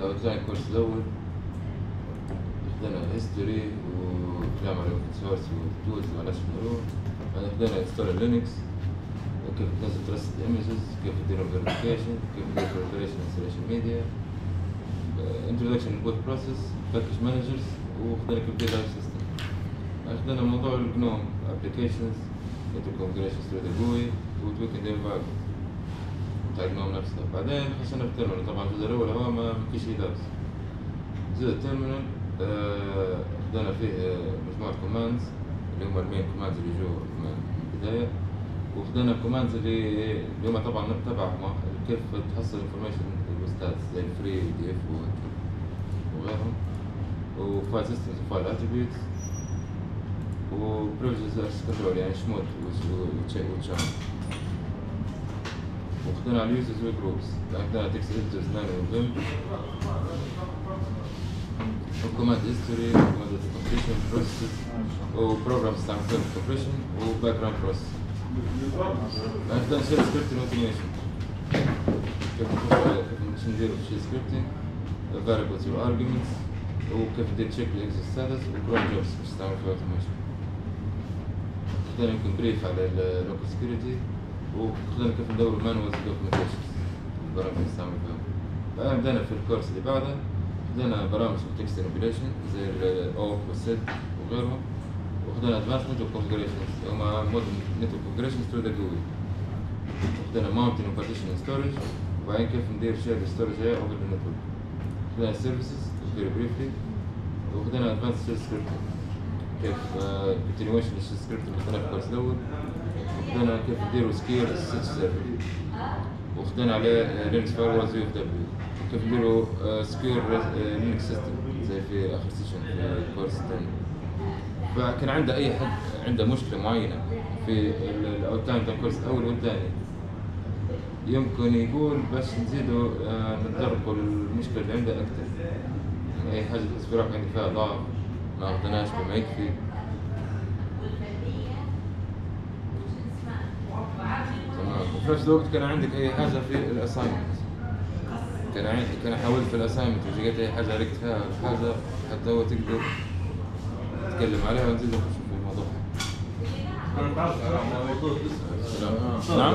ال outline course الأول خدنا history على ال open source و ال tools وعلاش نروح بعدين خدنا install Linux كيف تنزل trusted images كيف تدير verification كيف تدير preparation installation media introduction boot process package managers وخدنا كيف تدير live system خدنا موضوع ال GNOME applications network configuration through the GUI و tweaking environment ال GNOME نفسها بعدين خشينا في ال terminal طبعا الجزء الأول هو ما فيش شيء دارس جزء ال terminal آه، خدنا فيه آه، مجموعة commands اللي هم ال main commands اللي جو من البداية وخدنا ال commands اللي اللي هم طبعا تبعهم كيف تحصل information ال stats زي ال free df وغيرهم. و file systems و file attributes و privileges control يعني chmod و chown وخدنا على ال users و ال groups خدنا تكست اديتورز نانو وفيم وكوماند هيستوري وكوماند كومبريشن بروسيس وبروجرامز تاع file compression و background process خدنا shell scripting automation كيف نديرو shell scripting variables و arguments وكيف ندير check ال exit status و cron jobs باش تعمل فيها automation خدنا يمكن brief على ال local security وخدنا كيف ندور manuals documentation البرامج اللي نستعمل فيها بدأنا في الكورس اللي بعده. خدنا برامج text manipulation زي ال awk و ال sed وغيرهم. وخدنا advanced network configurations هما more than network configurations through the GUI وخدنا mounting و partition storage وبعدين كيف ندير share storage هي over ال network خدنا services very briefly وخدنا advanced shell scripting كيف؟ continuation script اللي خدناه في الكورس الأول. وخدنا كيف نديروا secure ال SSH server وخدنا عليه Linux firewalls UFW. كيف نديروا secure Linux system زي في آخر session في الكورس الثاني فكان عنده أي حد عنده مشكلة معينة في ال outline تاع الكورس الأول والثاني. يمكن يقول باش نزيدوا آه، نتطرقوا للمشكله اللي عنده أكثر يعني أي حاجة بروحك عندك فيها ضعف ما اخذناش بما يكفي. وفي نفس الوقت كان عندك اي حاجة في ال assignment كان عندي كان حاولت في ال assignment وجيت اي حاجة عرفت فيها حاجة حتى هو تقدر تتكلم عليها نخش في الموضوع. أنا تعرف على موضوع نعم. نعم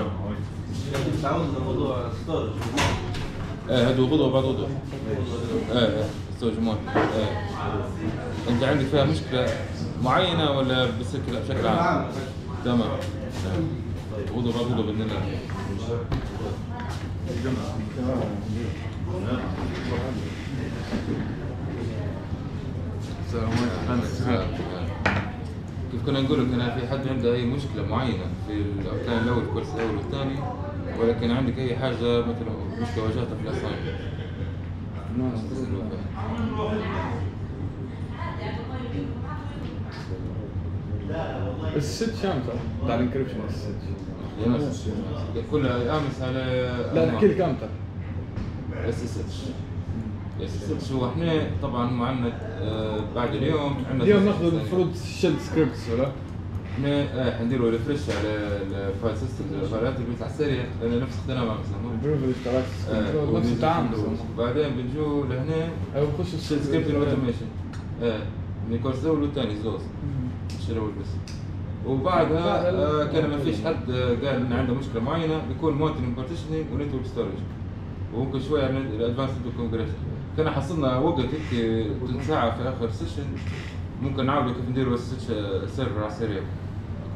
تعاون موضوع storage إيه هذا غدوه بعد غدوه إيه إيه إيه أنت عندك فيها مشكلة معينة ولا بشكل بشكل عام؟ تمام. الله السلام عليكم كيف كنا نقول لك أنا في حد عنده أي مشكلة معينة في الأركان الأول الكورس الأول والثاني ولا كان عندك أي حاجة مثلا مشكلة واجهتها في الاساينمنت تسألوا فيها. الست شامسة بتاع الانكربشن الست. كلها أمس على لا نحكي لك إمتى اس اس اتش اس اس اتش هو إحنا طبعا معنا آه، بعد اليوم عندنا اليوم ناخذ المفروض شيل سكريبتس ولا؟ إحنا آه، حنديروا refresh على ال file system الفايلات اللي على السريع لأن نفس خدناها مع آه، نفس التعامل بعدين بنجو لهنا. أو نخش shell script ال automation آه من الكورس الأول والثاني زوز الأول بس؟ وبعدها آه، كان ما فيش حد آه، قال إن عنده مشكلة معينة بيكون mounting partitioning و network storage وممكن شوية عن ال advanced configuration كان حصلنا وقت هيك ثلث ساعة في آخر session ممكن نعاودوا كيف نديروا ال SSH- ال server على السريع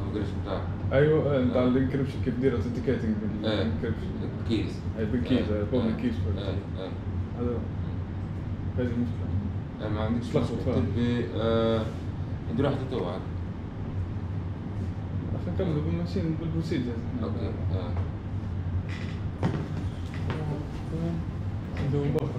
ال configuration بتاعه. أيوه آه، بتاع ال encryption كيف دير authenticating بال encryption keys اي بال keys public keys إيه إيه هذا هذه المشكلة. آه، ما عندكش تلخبط مشكلة. فيها. تبي آه، نديروا واحدة تو عاد عشان نكمل بال machine بال procedure okay بكرة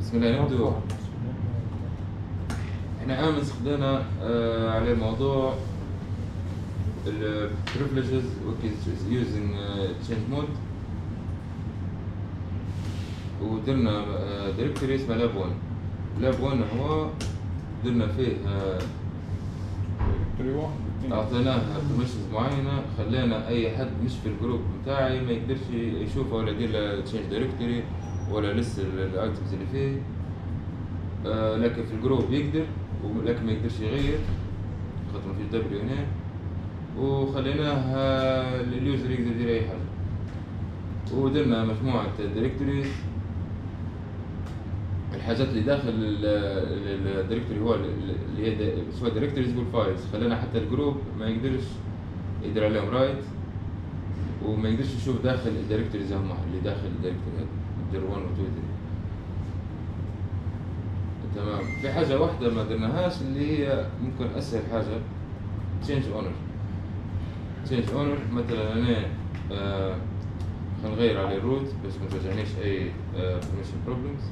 بسم الله نبدو إحنا أمس خدينا آه على موضوع privileges which is using uh, change mode. ودرنا directory اسمه lab 1 lab 1 هو درنا فيه اثنين أعطيناها permissions معينة خلينا أي حد مش في ال group بتاعي ما يقدرش يشوفها ولا يدير له change directory ولا list ال items اللي فيه. لكن في ال group يقدر ولكن ما يقدرش يغير. خاطر ما فيش W هنا. وخليناها لل user يقدر يدير أي حاجة. ودرنا مجموعة directories الحاجات اللي داخل ال directory هو ال- اللي هي سواء directories وال files خلينا حتى ال group ما يقدرش يدير عليهم write وما يقدرش يشوف داخل ال directories هم اللي داخل ال directory يدير 1 و 2 و 3 تمام. في حاجة واحدة ما درناهاش اللي هي ممكن أسهل حاجة change owner. Change owner مثلا أنا آه نغير عليه ال root باش ما تواجهنيش أي آه permission problems.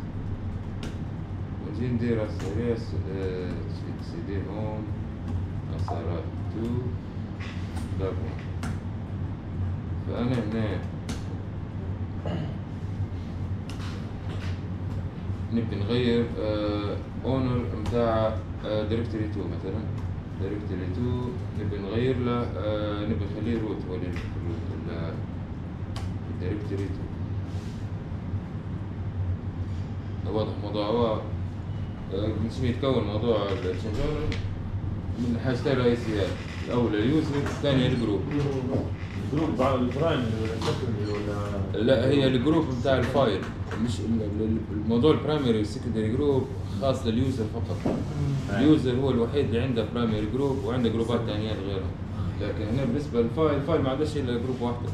ونجي ندير على السريع cd home مسارات 2 double فأنا هنا نبي نغير owner متاع directory 2 مثلا. directory 2 نبي نغير له آه، نبي نخليه root هو ال directory 2 واضح موضوع هو آه، من يتكون موضوع ال change owner من حاجتين رئيسيات الأول اليوزر الثاني الجروب. الجروب البرايمري ولا السكندري ولا لا هي ال group بتاع ال file. مش ال- ال- الموضوع ال primary وال secondary group خاص لل user فقط. ال user هو الوحيد اللي عنده primary group وعنده group ات ثانيات غيرهم لكن هنا بالنسبة لل file ال file ما عندهاش إلا group واحدة.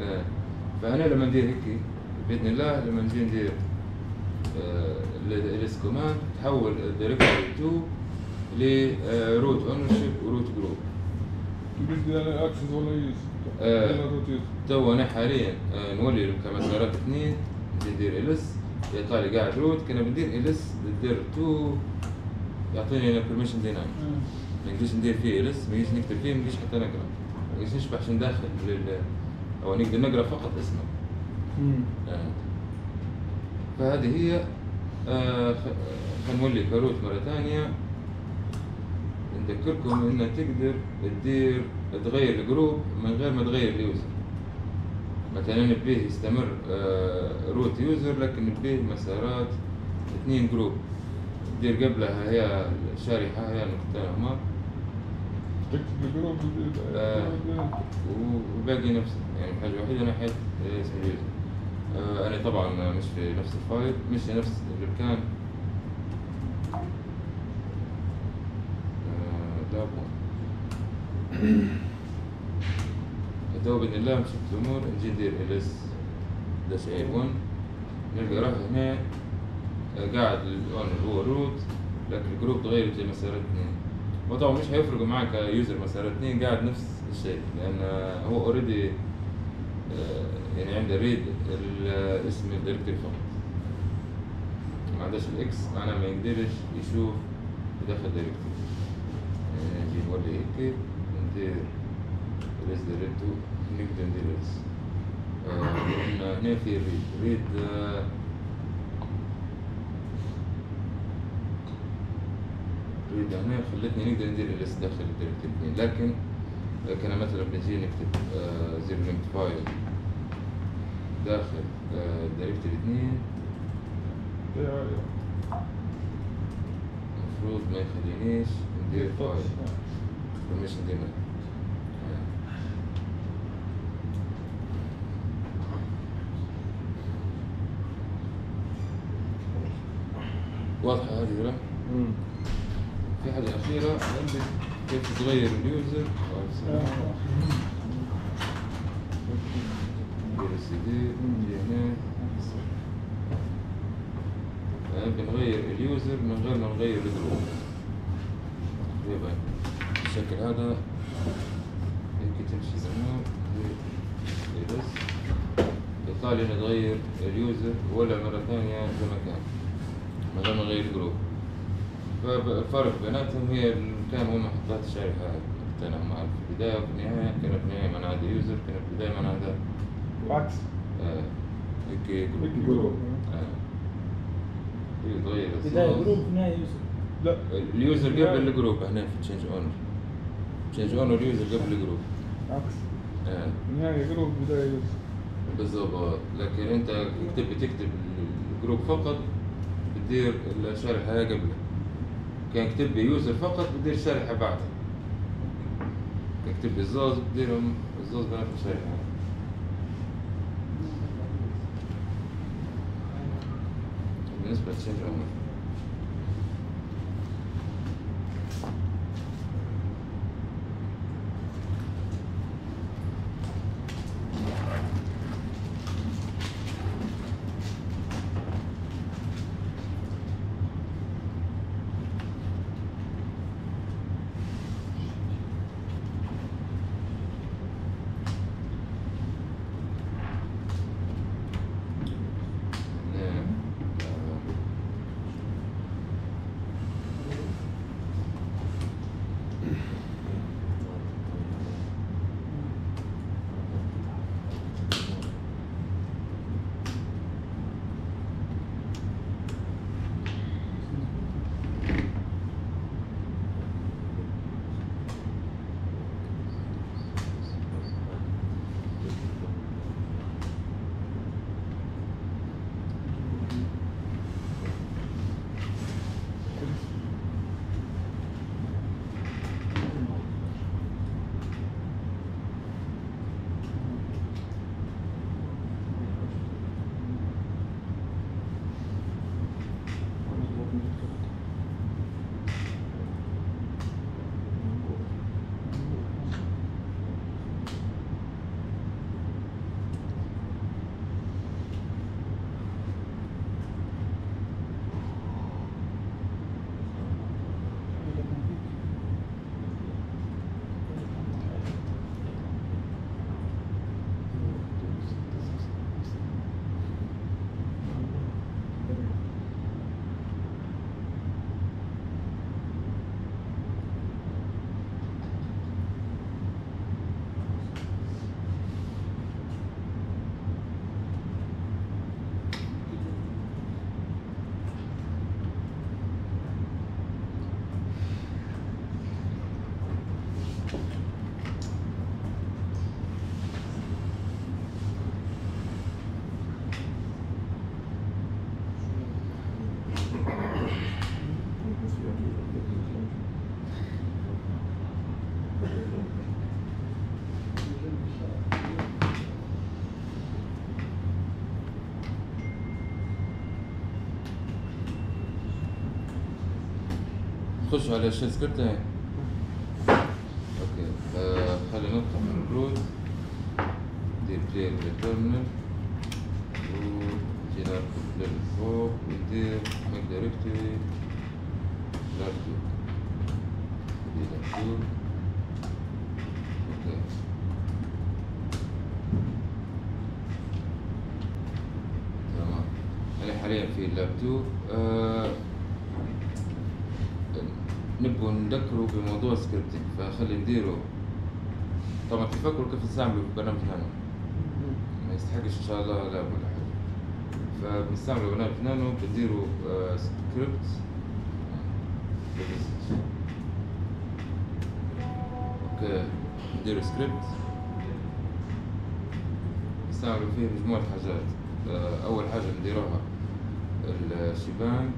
آه. فانا لما ندير هيك بإذن الله لما نجي ندير ls command تحول ال directory 2 ل root ownership و root group بدي أنا access ولا use آه. روت يوز تو أنا حاليا آه، نولي كمسارات اثنين بدي ندير إلس. لي قاعد روت كنا بندير إلس بندير تو. يعطيني أنا بيرميشن ديناميك ما نجيش ندير فيه إلس ما نجيش نكتب فيه ما نجيش حتى نقرأ. ما نجيش نشبح عشان داخل لل أو نقدر نقرأ فقط اسمه. آه. فهذه هي آه، خنولي كروت مرة ثانية. نذكركم انها تقدر تدير تغير ال group من غير ما تغير ال user مثلا نبيه يستمر آه، root user لكن نبيه مسارات اثنين group. تدير قبلها هي الشارحة هي هما تكتب ال group آه. وباقي نفسه يعني الحاجة الوحيدة ناحية اسم ال user آه، أنا طبعا مش في نفس ال file مش في نفس المكان آه، لا بون تو الله مشيت الأمور نجي ندير ls dash a l نلقى روحي هنا آه، قاعد ال owner هو root لكن ال group تغير زي مسارات اثنين. وطبعا مش هيفرقوا معك user مسارات اثنين قاعد نفس الشيء لأن هو already يعني عنده read اسم ال directory فقط. ما عندهاش ال x معناه ما يقدرش يشوف داخل ال directory نجي نولي هيك ندير read directory نقدر ندير read آه، هنا في read read آه، read هنا خلتني نقدر ندير ls داخل ال directory اثنين لكن كان مثلا بنجي نكتب zero link file داخل directory اثنين المفروض ما يخلينيش ندير file permission ديما واضحة هذه ولا؟ في حاجة أخيرة؟ عندك كيف تغير ال user؟ ندير السي دي نجي هنا آه، بنغير ال user من غير ما نغير ال group يبقى بالشكل هذا. هيك تمشي الأمور زي بس. يطلع لي نتغير ال user ولا مرة ثانية زي ما كان. غير ما نغير ال group فالفرق بيناتهم هي كان هم محطات الشريحة حطينا هم في البداية وفي النهاية كان في النهاية من هذا يوزر كان في البداية من هذا العكس آه، هيك هيك جروب جروب. آه. يتغير بداية الصوت. جروب نهاية يوسف لا. اليوزر قبل الجروب هنا في تشينج اونر تشينج اونر يوزر قبل جروب عكس آه. نهاية جروب بداية يوزر بالضبط. لكن انت تكتب بتكتب الجروب فقط بتدير الشريحة هاي قبله. كان كتب user فقط بتدير شريحة بعدها كان كتب الزوز بتديرهم الزوز بنفس الشريحة بالنسبة ل change نخش على ال shell script هاي okay آه خلينا نفتح ك root. ندير clear لل terminal وجينا للفوق وندير make directory. lab two cd lab two okay. تمام. أنا حاليا في اللابتوب آه نبغوا نذكروا بموضوع scripting فخلي نديروا طبعا تفكروا كيف نستعملوا في برنامج نانو. ما يستحقش إن شاء الله لا ولا حاجة. فبنستعملوا برنامج نانو بنديروا آه script okay نديروا سكريبت نستعملوا فيه مجموعة حاجات. آه أول حاجة نديروها الشيبانج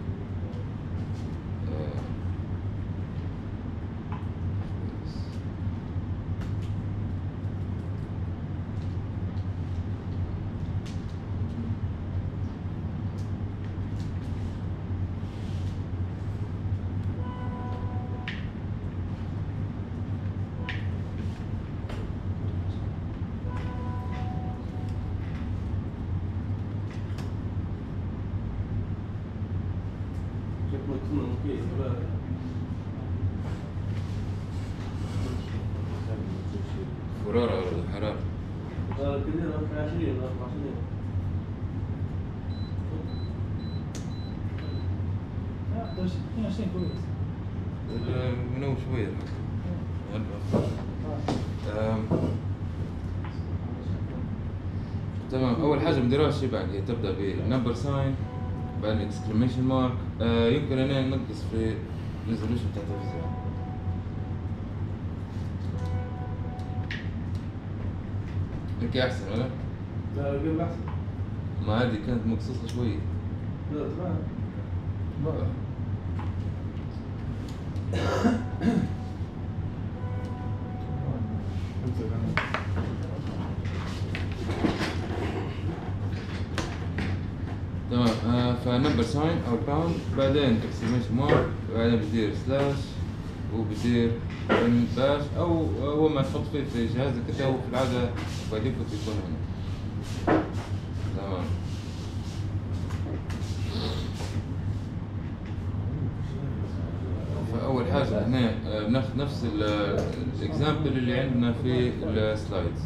من شي بعد تبدأ ب number sign بعدين exclamation mark يمكن أنا ننقص في ال resolution تاع التلفزيون. هيك أحسن ولا؟ لا قبل أحسن. ما هذه كانت مقصوصة شوية لا تمام Thank you. ف number sign أو pound بعدين exclamation mark بعدين بتدير slash وبدير bin bash أو هو ما تحط فيه في جهازك انت هو في العاده by default يكون هنا تمام فاول حاجة هنا بناخذ نفس ال example اللي عندنا في ال slides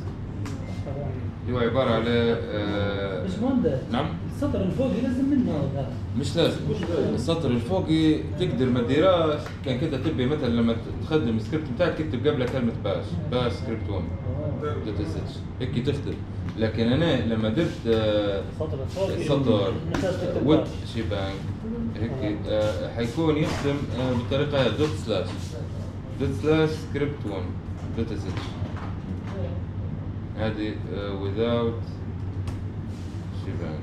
اللي هو عبارة على آه، بس مهندس. نعم؟ السطر الفوقي لازم منه هذا. مش لازم. السطر الفوقي تقدر ما تديراش كان كده تبي مثلا لما تخدم السكريبت بتاعك تكتب قبلها كلمة bash. bash script 1 dot sh هيك تختم. لكن أنا لما درت آه، السطر ويب bash. shebang هيك آه، حيكون يخدم آه، بالطريقة dot slash dot slash script 1 dot sh هذه آه، without shebang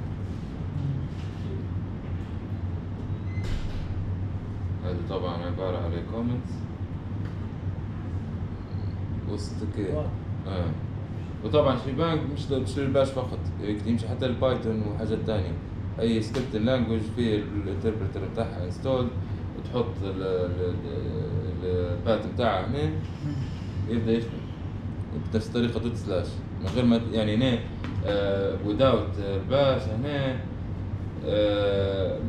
هذه طبعا عبارة على comments وسط كده. آه. وطبعا shebang مش مش لل bash فقط. يمشي حتى ال Python وحاجات تانية. أي script language فيه ال interpreter بتاعها install وتحط ال path بتاعها هنا. يبدأ يخدم بنفس الطريقة dot slash من غير ما يعني هنا without ال bash هنا آه،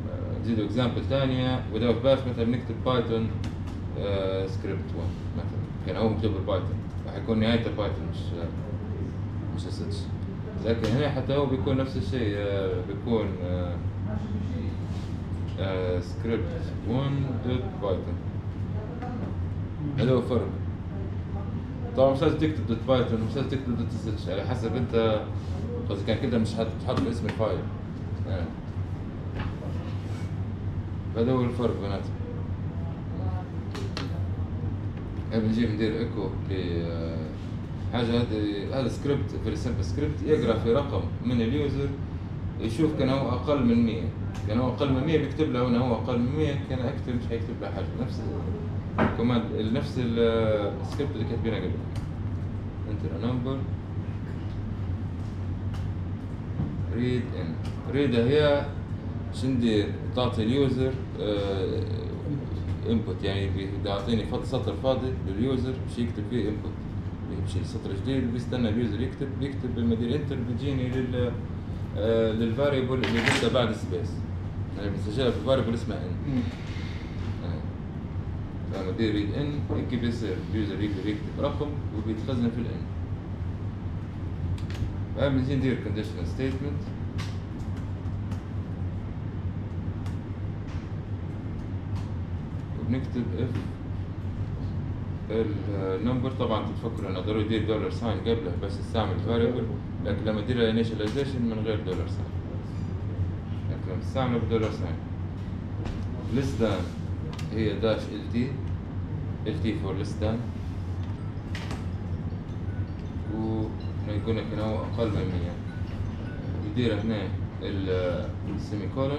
نزيدوا example ثانية without bash مثلا بنكتب Python script 1 مثلا. كان هو مكتوب بال Python حيكون نهاية ال Python مش مش اس اتش لكن هنا حتى هو بيكون نفس الشيء آه، بيكون سكريبت 1 dot Python هذا هو الفرق طبعا مش لازم تكتب dot Python مش لازم تكتب dot sh على حسب انت قصدي كان كده مش هتحط اسم ال file. يعني. فهذا هو الفرق بيناتهم. بنجي ندير ايكو ل حاجة هذه هذا script very simple script يقرأ في رقم من ال user يشوف كان هو أقل من 100 كان هو أقل من 100 بيكتب له هنا هو أقل من 100 كان أكتب مش هيكتب له حاجة. نفس ال command نفس ال- السكريبت اللي كاتبينه قبل. enter number read n read هي شو ندير تعطي ال user input يعني بي- بده يعطيني فض سطر فاضي لل user باش يكتب فيه input يمشي لسطر جديد وبيستنى ال user يكتب بيكتب يدير enter بيجيني لل لل variable اللي بعد space يعني بنسجلها في variable اسمها n لما دير read n بيصير ال user يقدر يكتب رقم وبيتخزن في ال n. بعد بنجي ندير conditional statement. وبنكتب if ال number طبعا تتفكروا إنه ضروري يدير dollar sign قبله بس يستعمل variable لكن لما يدير initialization من غير dollar sign لكن لما تستعمله ب dollar sign less than هي dash lt lt for less than وما يكون لكن هو أقل من 100 يدير هنا السيمي كولون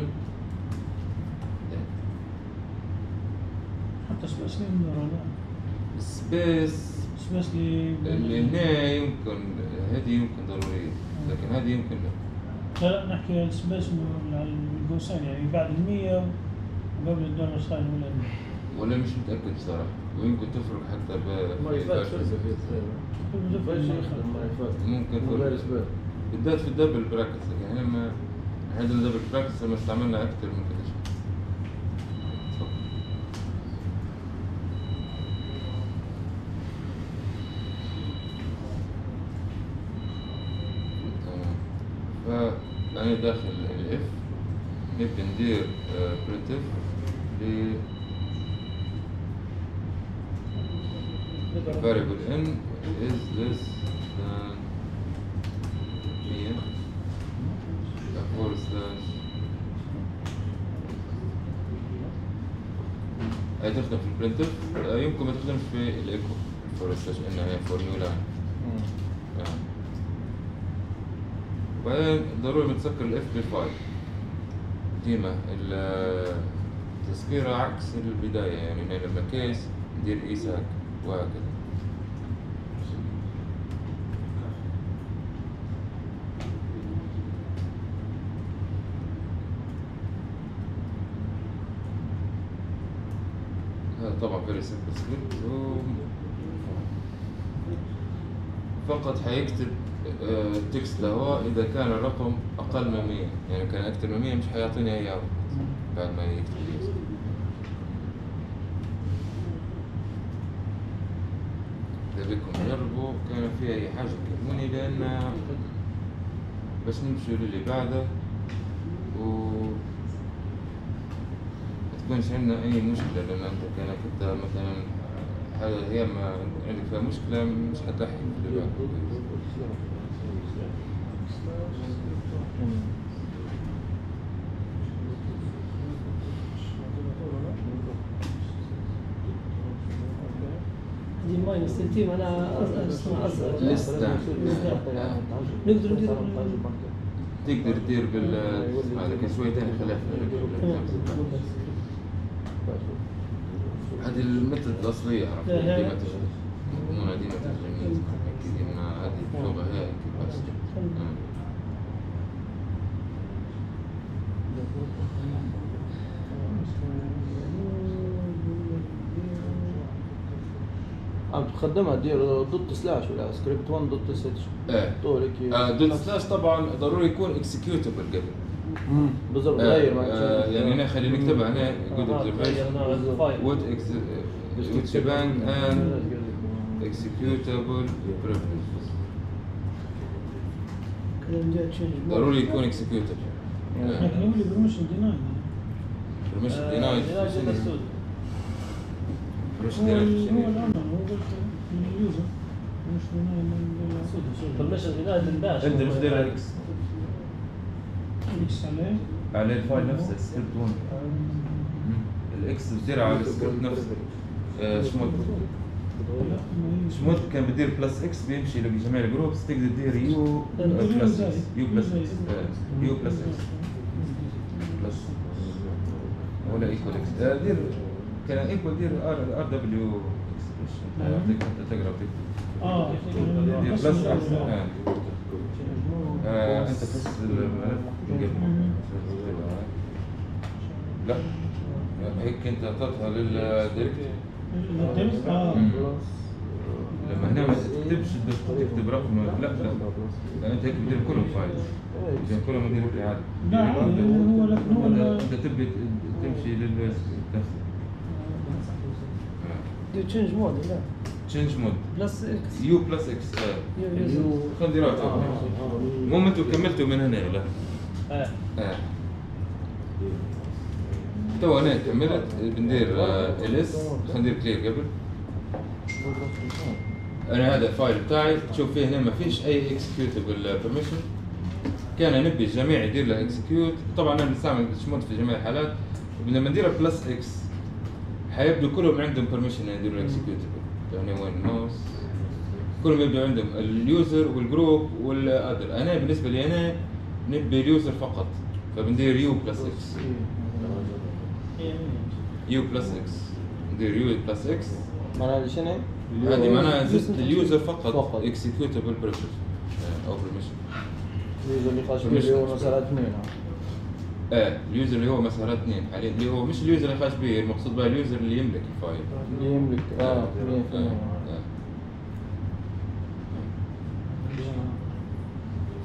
حتى سبيس لي من ولا سبيس سبيس لي اللي هنا يمكن هذه يمكن ضرورية. لكن هذه يمكن لا. لا نحكي السبيس من- على القوسين يعني بعد المية. وقبل الدولار ساين ولا. ولا مش متأكد بصراحة ويمكن تفرق حتى ب ما يفات في- فلسفة كل فاش زفت يخدم ما يفات ممكن تفرق بالذات في الدبل براكتس لكن هنا ما عندنا دبل براكتس لما استعملنا أكثر من كده. شيء تفضل. تمام فأنا داخل الاف نبدأ ندير برنتف ل variable n is less than 100 forward slash هي تخدم في ال printf يمكن ما تخدمش في ال echo forward slash n هي for new line وبعدين ضروري متسكر ال if ب fi ديما ال- التسكيرة عكس البداية يعني لما case ندير esac وهكذا هذا طبعا very simple script فقط حيكتب آه، ال text ده إذا كان الرقم أقل من 100 يعني كان أكثر من 100 مش حيعطيني أي أوت بعد ما يكتب. إذا بدكم تجربوا كان في أي حاجة كلموني لأن بس نمشي للي بعده. و تكونش عندنا أي مشكلة لأن أنت كأنك أنت مثلا حاجة هي ما عندك فيها مشكلة مش حتلحق في بعده دي ماينس 30 معناها اسمها اصغر لسه. نقدر ندير تقدر تدير بال هذاك شوي تاني خلاف هذه ال method الأصلية عرفت. ديما تجري ديما تجري ديما هذه اللغة هيك بس. عم تخدمها دير dot slash ولا سكريبت 1 dot slash إيه. طولك آه، dot slash طبعا ضروري يكون executable قبل. بالضبط آه، غير آه، يعني هنا خلينا نكتبها هنا good observation would ex would shebang and executable privileges ضروري يكون لي permission denied آه، هو يعني؟ الامر هو من ال user مش denied من على ال file نفسه سكريبت 1 ال x بتدير على السكريبت نفسه آه، chmod chmod كان بتدير plus x بيمشي لجميع ال groups تقدر تدير u plus x u plus x u plus x plus ولا equal x آه، دير. كان equal دير r r w يعطيك انت تقرأ وتكتب آه دير plus احسن آه. آه، أنت بس الملف. لا. هيك أنت تعطيها للديركتور آه. مم. لما هنا ما تكتبش تكتب رقم لا لا. لا أنت هيك بتدير كلهم فايل بتدير كلهم مدير اعاده لا هو هو أنت تبي تمشي لل دير تشينج مود لا. change mode plus x u plus x u خلينا نديرها المهم أنتوا كملتوا من هنا لا آه. آه. تو أنا كملت. بندير ls خلينا ندير clear قبل. أنا هذا ال file بتاعي. تشوف فيه هنا ما فيش أي executable permission كان نبي الجميع يدير له execute طبعا أنا بنستعمل chmod في جميع الحالات. لما ندير plus x حيبدو كلهم عندهم permission يديروا executable يعني وين ماوس كلهم يبدو عندهم ال user وال group وال other. أنا بالنسبة لي أنا نبي ال user فقط. فبندير u plus x u plus x ندير u plus x معناها شنو؟ هذه معناها زدت ال user فقط. executable privilege أو permission ال user اللي خاش به اللي هو آه ال user اللي هو مسارات اثنين حاليا اللي هو مش ال user اللي خاش به المقصود بها ال user اللي يملك ال file. اللي يملك آه آه، 100% آه.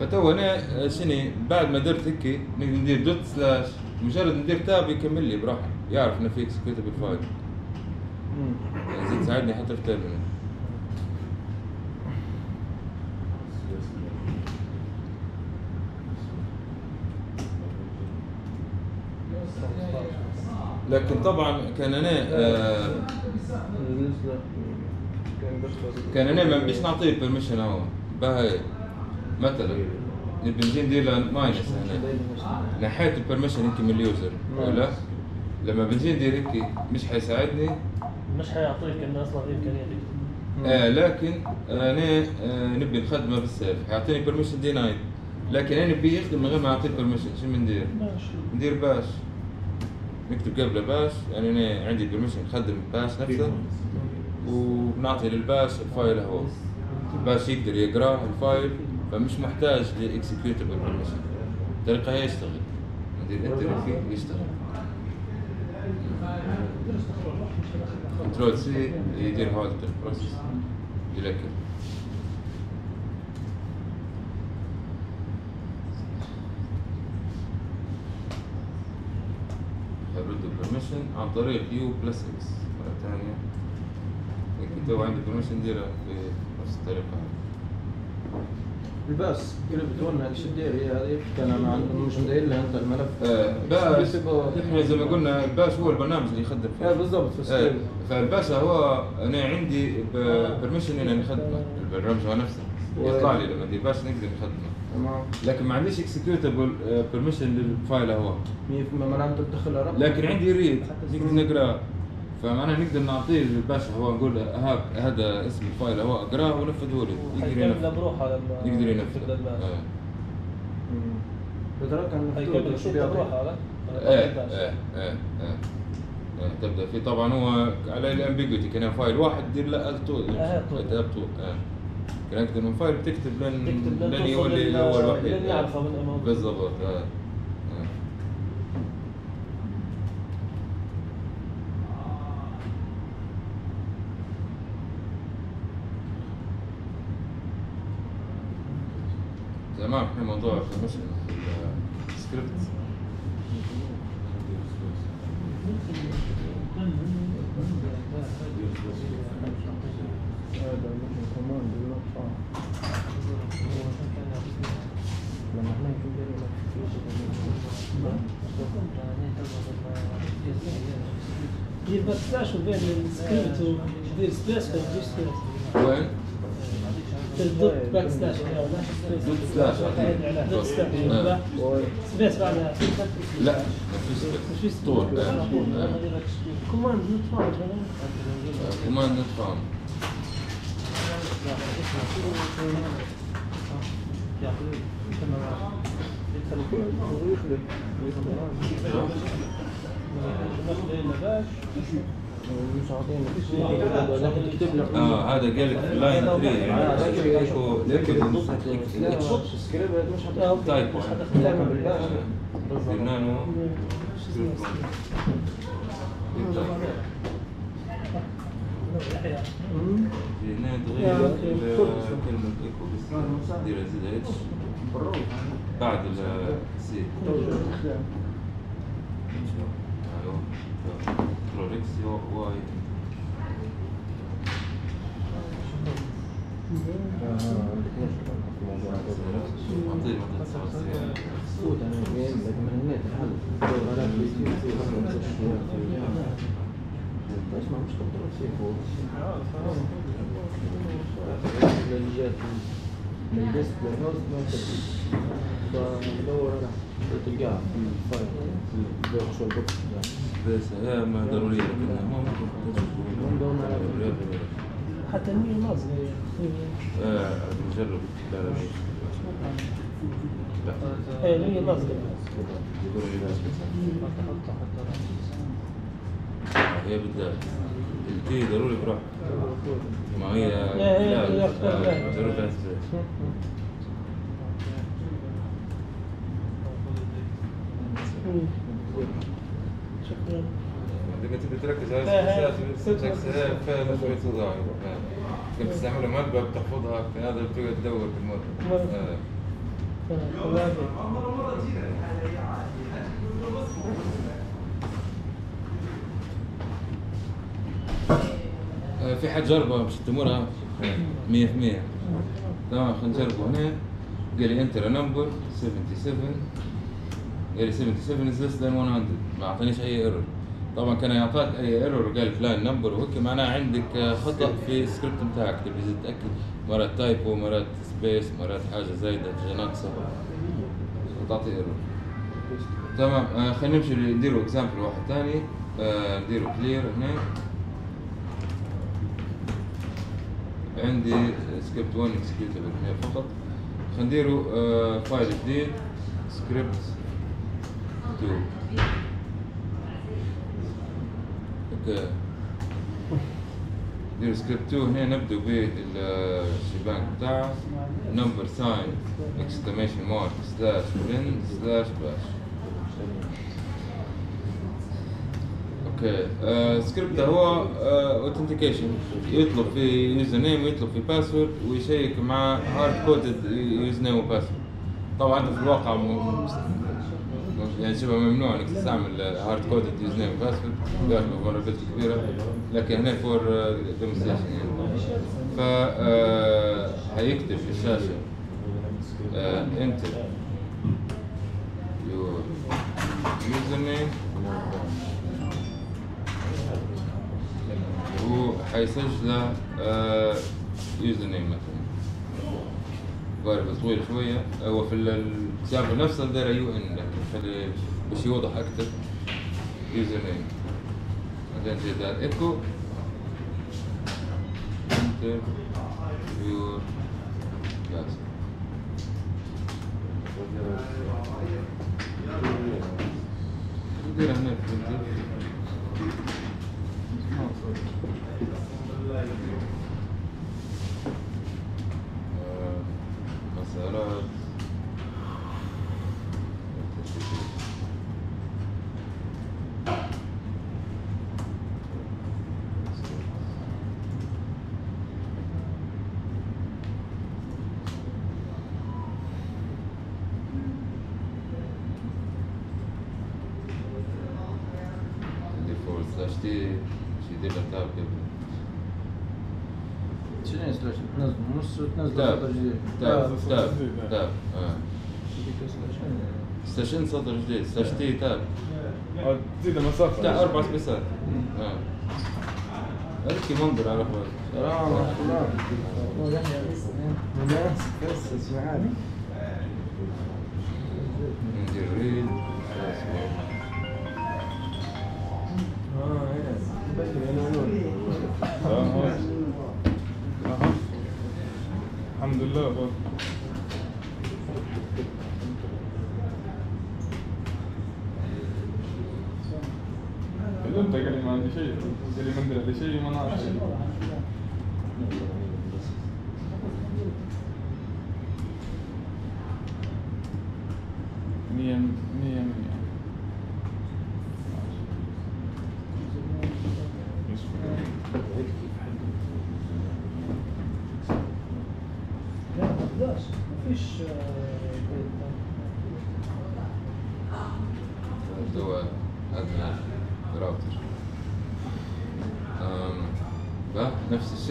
فتو أنا آه، شنو؟ بعد ما درت هيك نقدر ندير dot slash مجرد ندير tab يكمل لي براحة يعرف إنه في executable file. يعني زيد تساعدني حتى في ال terminal لكن طبعا كان أنا آه كان أنا ما بديش نعطيه permission هو باهي مثلا بنزيد ندير له minus هنا. نحيت ال permission يمكن من ال user ولا لما بنزيد ندير هيك مش حيساعدني. مش حيعطيك إنه أصلا في امكانيه تكتب آه لكن أنا آه نبي نخدمه بالسيف. حيعطيني permission denied لكن أنا نبي يخدم من غير ما أعطيه permission شو بندير؟ ماشي ندير bash. نكتب قبله bash يعني أنا عندي permission نخدم bash نفسه وبنعطي لل bash ال file هو. ال bash يقدر يقراه ال file فمش محتاج ل executable permission الطريقة هي يشتغل. ندير enter فيه يشتغل. control c يدير hold ال process يركب هرد البرميشن عن طريق يو بلس إكس. مرة ثانية هيك تو عندي برميشن ديرها بنفس الطريقة. الباس سكريبت 1 إيش الدير هي هذه أنا عند- مش مداير لها أنت الملف. آه، سكريبت- إحنا زي ما قلنا الباش هو البرنامج اللي يخدم فيه. إيه بالضبط في آه، فالباشا هو أنا عندي برميشن إن نخدمه البرنامج هو نفسه. يطلع لي لما ندير باش نقدر نخدمه. تمام. لكن ما عنديش اكسكيوتبل permission لل file هو. 100% معناته تدخل رقم لكن عندي read نقدر نقراه فمعناها نقدر نعطيه لل bash اهو نقول له هاك هذا اسم ال file هو. اقرأه ونفذه لي. يقدر ينفذ بروحه لما يقدر ينفذ آه. بروحه لا. إيه إيه إيه إيه. إيه، تبدأ في طبعا هو على ال ambiguity كان file واحد دير له التو آه، كان أكثر من فايل بتكتب لين تكتب لين لين توصل يقول لي لل- هو الوحيد يعرفه من. بالضبط آه آه. تمام إحنا موضوع في مش السكريبت هذا ممكن كمان بيروح آه لما إحنا نكون دايرين دير باك سلاش وبين السكريبت ودير سبيس ولا تدير سبيس وين؟ تردد باك سلاش دوت سلاش دوت سلاش آه. سبيس بعدها لا ما فيش سبيس مفيش طول سبيس. آه. آه. كوماند نوت فاوند كمان ندفعهم مش عاطيني لكن تكتب لك آه هذا قال لك في اللاين 3 يعني تايب تعمل بالباش نانو تغير كلمة بس دير زد اتش بعد السي ايوه كنترول اكس واي اعطيه منطقة 97 فوت انا جاي لكن من هنا الحل دور على اليوتيوب في خمسة أشهر. بس ما مش كنترول سي فوق اللي جات من ديسبلاي هوست ما تدري فدور على تلقاها في الفايل في الفيرتشوال بوكس بس هي ما ما ممكن حتى المية ناقصة آه، نجرب لا لا لا إيه بس آه، هي بالذات التي ضروري بروح ما هي إيه، إيه، لا، آه، ضروري تحسب شكرا لما تبي تركز على إيه، إيه. السكسات فيها شوية صداع كنت تستعملها مادة بتحفظها في هذا بتقعد تدور في المادة مرة. آه. في حد جربه مش تمرها؟ 100 في 100 تمام خلينا نجربه هنا. قال لي enter number 77 قال لي 77 is less than 100 ما أعطانيش أي error طبعا كان يعطاك أي error قال فلان number وهيك معناه عندك آه، خطأ في السكريبت بتاعك تبي تتاكد مرات typo مرات space مرات حاجة زايدة حاجة ناقصة. وتعطي error تمام آه خلينا نمشي نديروا example واحد ثاني آه نديروا clear هنا. عندي سكريبت 1 executable هنا فقط. خلينا نديرو آه، file جديد سكريبت 2 okay. ندير سكريبت 2 هنا نبدو بال shebang بتاعه. number sign exclamation mark slash bin slash bash okay script هو authentication يطلب في username ويطلب في password وي check مع hard coded username و password طبعا في الواقع يعني شبه ممنوع إنك تستعمل hard coded username و password ذلك vulnerability كبيرة. لكن هنا for demonstration يعني. ف هيكتب في الشاشة. enter your username وحيسجله username مثلا. variable طويل شوية. هو في ال server نفسه داير UN خلي باش يوضح أكتر. username بعدين زي دار echo enter your يس نديرها هنا في الانتر آه، مسارات default slash t شي يدير له تاب كده شنو يعني سلاش تنزل نص وتنزل تاب سطر جديد تاب سطر تاب جديد،. تاب آه ان سطر جديد سلاش تي تاب تزيد المسافة بتاع أربع سبيسات آه هذيك منظر على اخوان سلام ورحمة الله هو يحيى Well,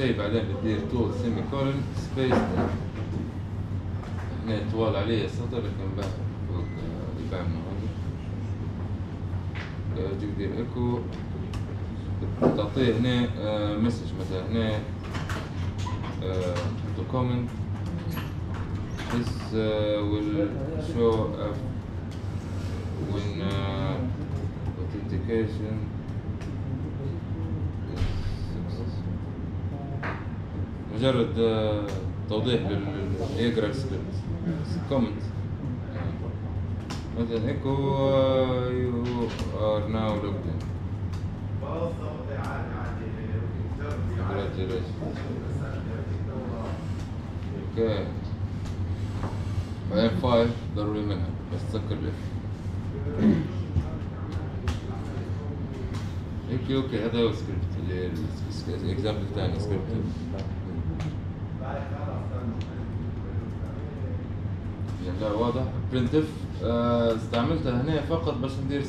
الشيء بعدين بتدير طول سيمي كولن سبيس هنا طوال عليه السطر لكن بقى فوق آه، يبان هذا آه، تجي تدير ايكو تعطيه هنا مسج مثلا هنا تو كومنت This uh, will show up when uh, authentication is successful. مجرد آه، توضيح لل يقرا ال script comment مثلا echo you are now logged in. okay بعدين fi ضروري منها بس تسكر ال if okay okay هذا هو سكريبت اللي ال example الثاني سكريبت لا واضح. printf استعملتها هنا فقط بس ندير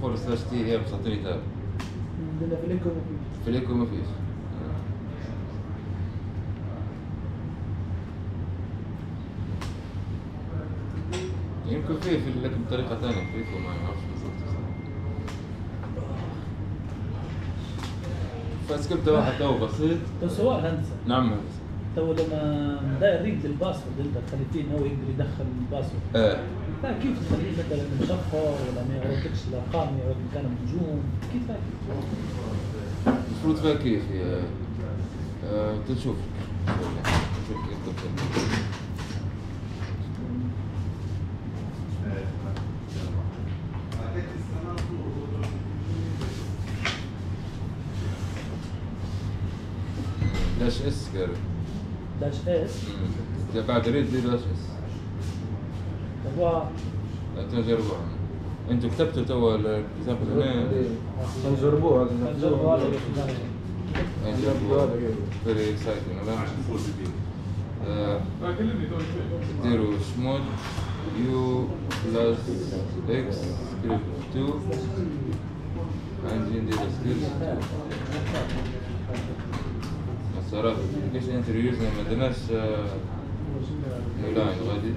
for slash T هي بس تعطيني tab عندنا في لينكو ما فيش. في الايكو ما فيش. يمكن في في لكن بطريقة ثانية في الايكو ما نعرفش بالضبط. فسكبت واحد تو بسيط. سؤال هندسة. نعم هندسة. تو لما داير ريد الباسورد انت خليتيه هو يقدر يدخل الباسورد. آه كيف تخليه مثلا مشفر ولا ما يعرفكش الارقام قام يعرف كان نجوم كيف هيك المفروض فيها كيف يا آه، تشوف تشوف كيف That's. قالوا داش اس مم. بعد ريد دي داش اس طب هو تجربوها أنتوا كتبتوا توا الكتاب هنا نجربوها نجربوا هذا نجربوا very exciting ولا ديروا chmod u plus x script 2 عندي ندير سكريبت 2 مسارات كيفاش enter user ما درناش new line. غادي؟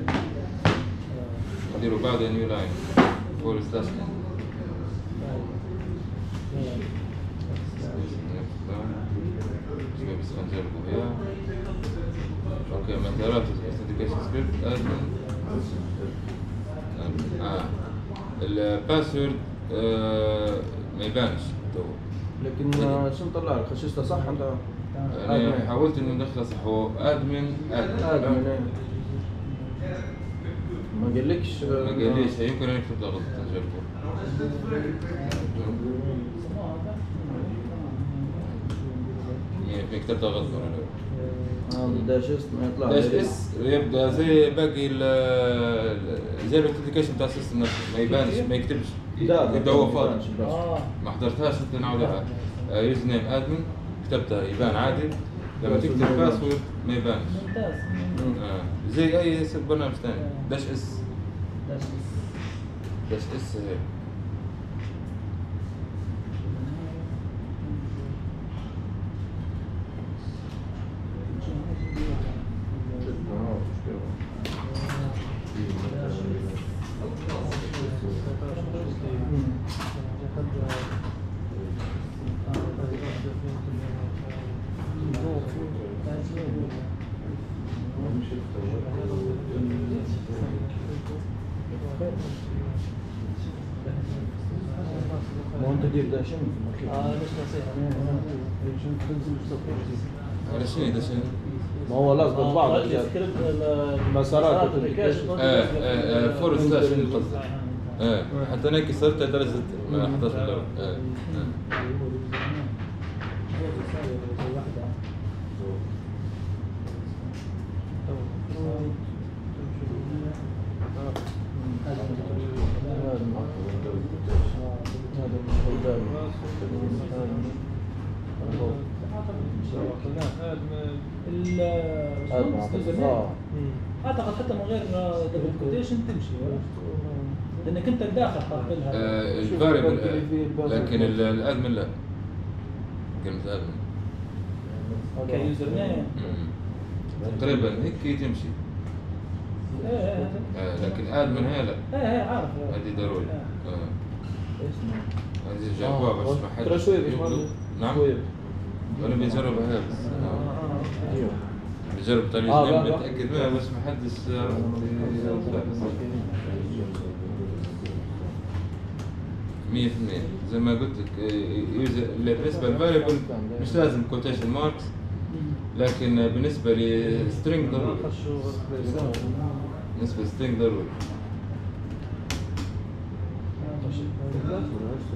نديروا بعدها new line. forward slash بس نجربوا فيها okay script. Admin آه ال password آه ما يبانش لكن آه، شو نطلع لك خششتها صح انت أنا حاولت انه ندخله صح هو admin admin. ما قالكش آه، ما قاليش. يمكن أنا كتبت غلط نجربه يعني كتبتها غلط. آه، dash s ما يطلع. dash s يبدأ زي باقي زي ال authentication بتاع ال system نفسه. ما يبانش ما يكتبش. لا يبدأ هو فاضي. ما حضرتهاش حتى نعودها. username admin. كتبتها يبان عادي. لما تكتب password ما يبانش. ممتاز آه. زي أي برنامج ثاني. dash s. dash s. dash s هيك ما انت دير داش ام آه مش نصيحه على شنو داش ام؟ ما هو لازم آه، بعض رجل الأشياء. سكريبت ال- مسارات application. آه، آه، آه، فور سلاش من قصدك آه حتى أنا درجة ما حضرتش الأول. آه أعتقد حتى من غير double quotation تمشي. لأنك أنت الداخل حاط لها آه، ال variable. لكن ال- ال admin لا. كلمة admin ك username. تقريبا هيك تمشي إيه إيه آه، لكن admin هي لا. إيه إيه عارف. هذه ضروري. إيه. آه. هذه جابوها بس ما حد ترى شوي يقبل. نعم؟ شوي. ولا بس آه. أيوه بيجرب آه، طريقة لا، لا. متأكد منها بس ما حدش آه،. مية في المية زي ما قلت لك آه، بالنسبة لل variable مش لازم quotation marks لكن بالنسبة ل string ضروري بالنسبة ل string ضروري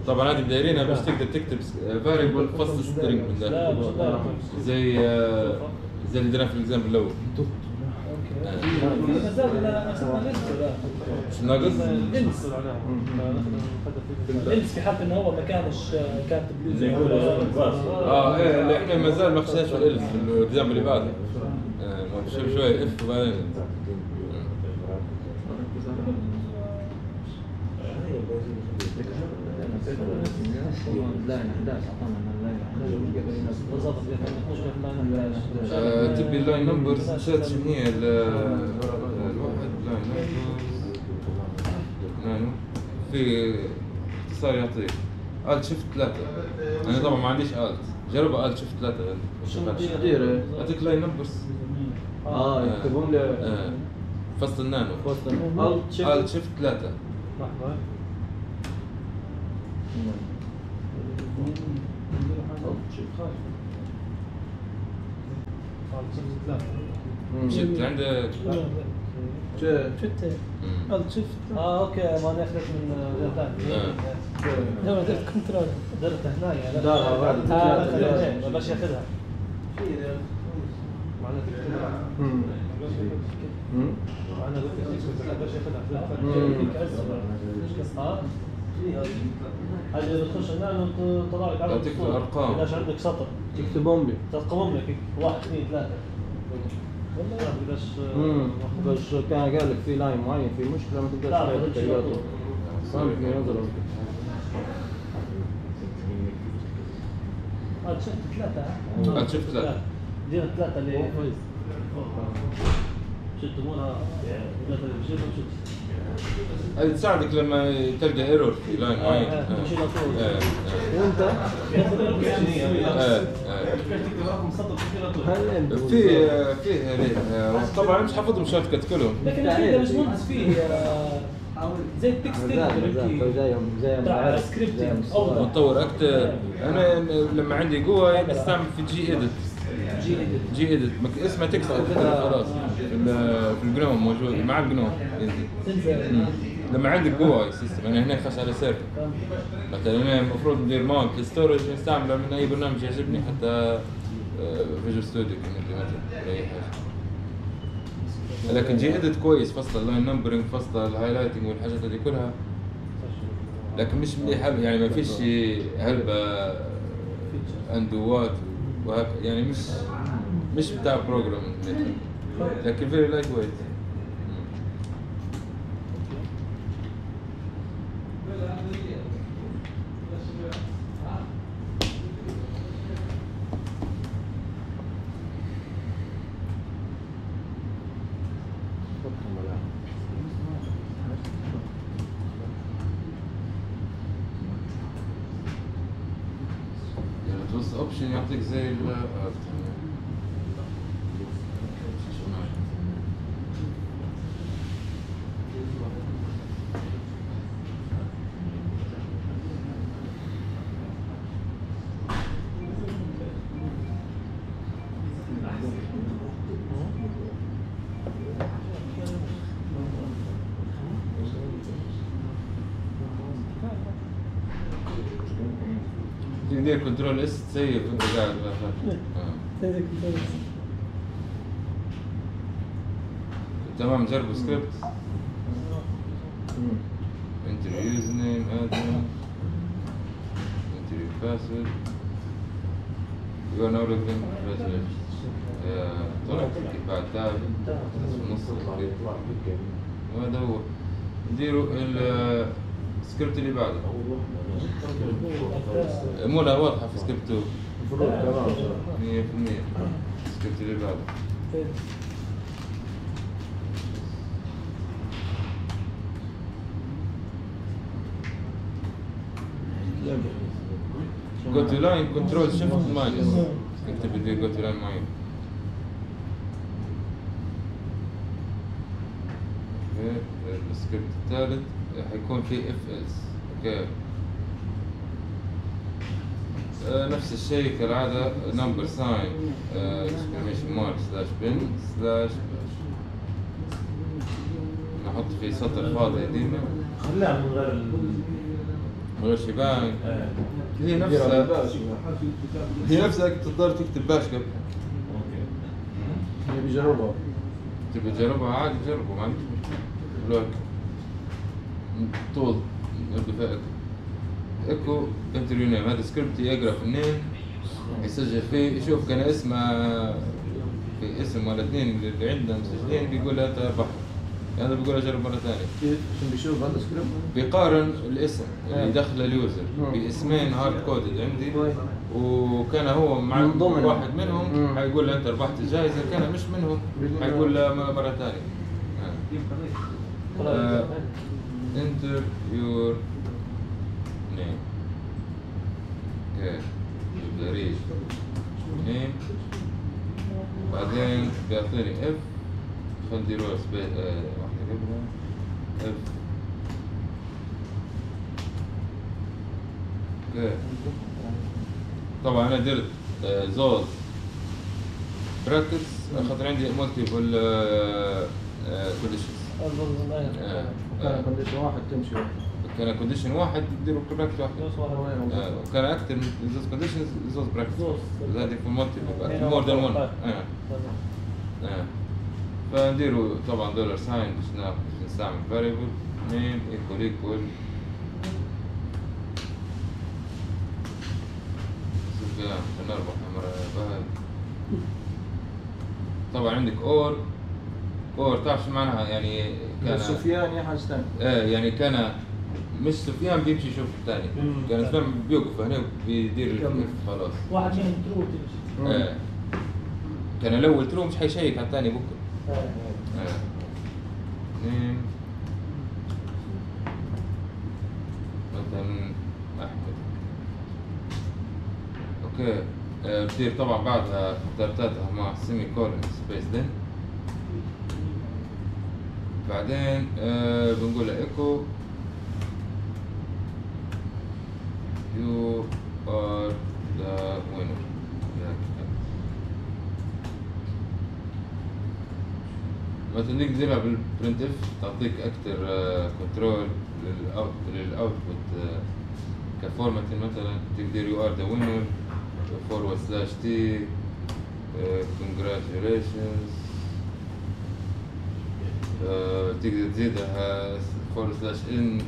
طبعا هذه دايرينها باش تقدر تكتب variable فصل string من لا داخل. زي آه، زي اللي درنا في ال example الأول. ناقص ال else ال else في حال إنه هو ما كانش كاتب user آه إيه اللي إحنا ما زال ما خشناش في ال if في ال example اللي بعده. آه، ما شوي شوي if وبعدين بالضبط آه، تبي اللاين نمبرز شات هي ال- الواحد لاين نمبر نانو في اختصار يعطيك الت شيفت ثلاثة أنا طبعا ما عنديش الت جرب الت شيفت ثلاثة شو دير يعطيك لاين نمبرز آه يكتبون لي آه، فصل النانو وسط الت الت شيفت ثلاثة لحظة شفت مم. قلت شفت آه أوكي ما ناخذك من جهه ثانية درت كنترول درت هنا دارها بعد آه، ثلاثة. ما باش ياخذها تكتب آه حاجة بتخش هنا وتطلع لك عدد تعطيك الصور. الأرقام. قداش عندك سطر. تكتبهم لي. ترقمهم لك. واحد اثنين ثلاثة. والله ما بس كان قال لك في لاين معين في مشكلة ما تقدرش ما تغيره. فهمت كيف نظرك هذا شفت ثلاثة هاد شفت ثلاثة. دير ثلاثة اللي شفت امورها ثلاثة اللي shift. هذه تساعدك لما تلقى error في line معين آه، آه،. آه، آه. وانت؟ آه، آه. في ليه طبعا مش حافظهم shortcut كلهم لكن أكيد مش مهندس فيه آه، زي ال text زي زي scripting أكتر. أنا لما عندي GUI بستعمل في gedit gedit gedit اسمه text خلاص. في ال- في ال GNOME موجود مع ال GNOME لما عندك GUI system أنا هنا خش على server مثلا أنا المفروض ندير mount لل storage نستعمله من أي برنامج يعجبني حتى Visual Studio ولا أي حاجة. لكن gedit كويس فصل ال line numbering فصل ال highlighting والحاجات هذه كلها. لكن مش مليح يعني ما فيش هلبة اندوات وهك يعني مش مش بتاع programming لكن very lightweight يعني توصل اوبشن يعطيك زي ال آه، تقدر كنترول اس وانت قاعد الفرق. تمام جربوا سكريبت انتر يوزر نيم ادمن انتر باسورد يو نو لوجن طلع بعد تاب النص وهذا هو. نديروا السكريبت اللي بعده. مو لا واضحة في سكريبت 2 المفروض تمام 100% السكريبت اللي بعده. go to line control shift minus اكتب بدي go to line معين okay ال script الثالث حيكون فيه if else okay آه، نفس الشيء كالعادة number sign exclamation mark slash bin slash نحط فيه سطر فاضي ديما. خليها من غير من غير shebang. هي نفسها هي نفسها تقدر تكتب bash قبل. اللي بيجربها تبي تجربها؟ عادي جربوا ما عندك مشكلة. طول echo echo enter your name هذا سكريبت يقرأ في ال name يسجل فيه يشوف كان اسمه في اسم ولا اثنين اللي عندنا مسجلين بيقول له انت ربحت هذا بيقول له جرب مرة ثانية كيف عشان بيشوف هذا سكريبت بيقارن الاسم اللي آه. دخل ال user مم. باسمين hard coded عندي. وكان هو مع من. واحد منهم مم. حيقول له أنت ربحت الجائزه كان مش منهم حيقول له مرة ثانية آه. Enter your name. okay يبدا read name. بعدين بيعطيني if خلينا نديروها spa- آه، واحدة قبلها if okay طبعا أنا درت آه، زود. brackets خاطر عندي multiple conditions وكان condition واحد تمشي واحد. كان condition واحد ديروا bracket واحد. آه، وكان أكثر من زوز conditions زوز bracket زوز. هذه في ال multi more than one فنديروا طبعا dollar sign باش نستعمل variable نيم ايكوال ايكوال سفيان نربح مرة طبعا عندك اور تعرف شو معناها يعني كان سفيان يا حاجة ثانية إيه يعني كان مش سفيان بيمشي يشوف الثاني كان سفيان بيوقف هنا بيدير خلاص. واحد منهم ترو تمشي إيه. كان الأول ترو مش حيشيك على الثاني بكرة. آه. اثنين. مثلا أحمد. أوكي. آه، بصير طبعا بعدها ترتاتها مع سيمي كولن سبيس دين بعدين آه بنقول له ايكو يو ار ذا وينر مثلا نيجي نديرها بال printf تعطيك أكثر control لل output ك format مثلا تقدر you are the winner forward slash t congratulations تقدر تزيدها forward slash n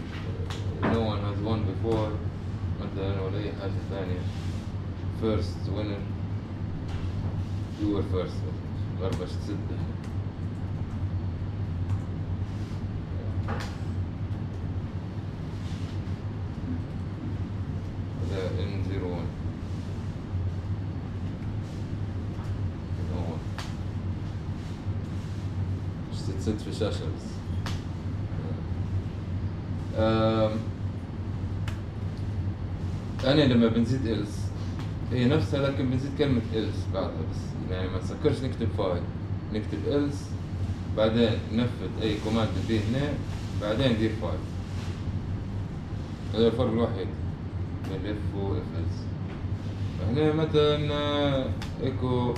no one has won before. مثلا ولا أي حاجة ثانية. First winner. You were first. غربش تسد هذا N01 N01 تتسد في الشاشة بس أنا لما بنزيد else هي نفسها لكن بنزيد كلمة else بعدها بس يعني ما نسكرش نكتب fi نكتب else بعدين ننفذ أي command فيه هنا بعدين ندير fi هذا الفرق الوحيد بين if و if else هنا مثلا ايكو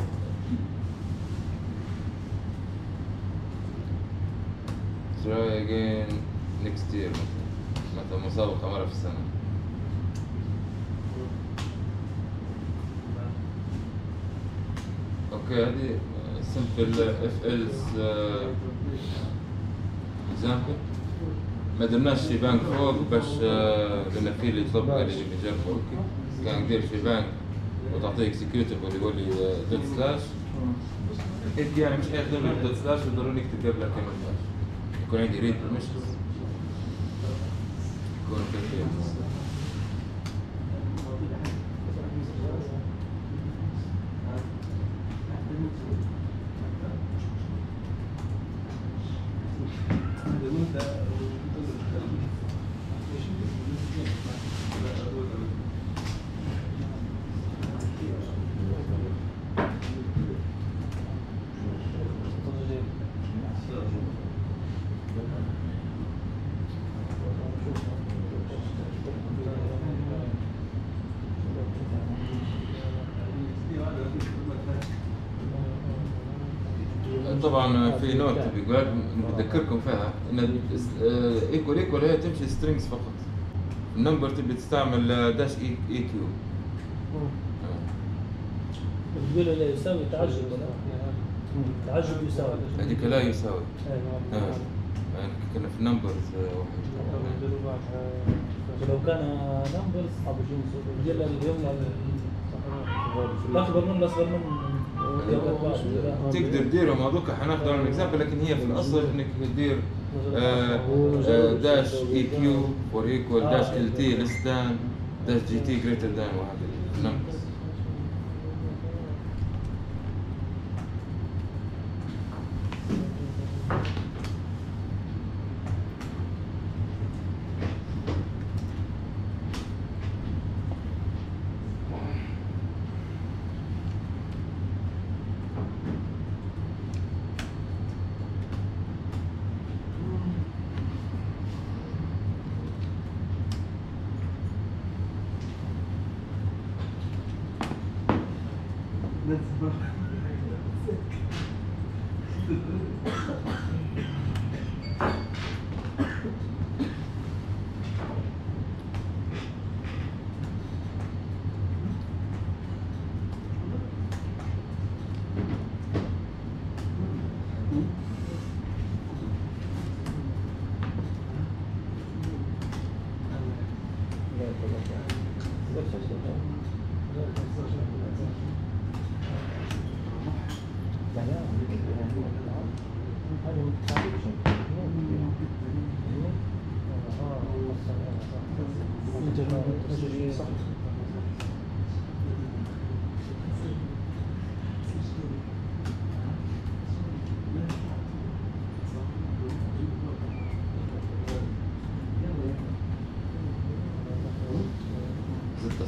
try again next year. مثلا مسابقة مرة في السنة. okay هذه simple if else example. ما درناش shebang فوق باش آه، لأن في اللي يطلب اللي بيجربوا okay. كان ندير shebang وتعطيه executive يقول لي dot slash يعني مش حيخدم لي dot slash وضروري نكتب قبلها كلمه سلاش يكون عندي read permissions يكون كثير طبعا ان ايكوال ايكوال هي تمشي سترينجز فقط. النمبر تبي تستعمل داش اي اي كيو بتقول له لا يساوي تعجب ولا تعجب يساوي. هذيك لا يساوي. آه. يعني كنا في نمبرز لو كان نمبرز ديال اليوم الاكبر من الاصغر من تقدر تديرهم هذوك حناخذ لكن هي في الأصل إنك تدير dash eq for equal dash lt less dash gt greater than وهكذا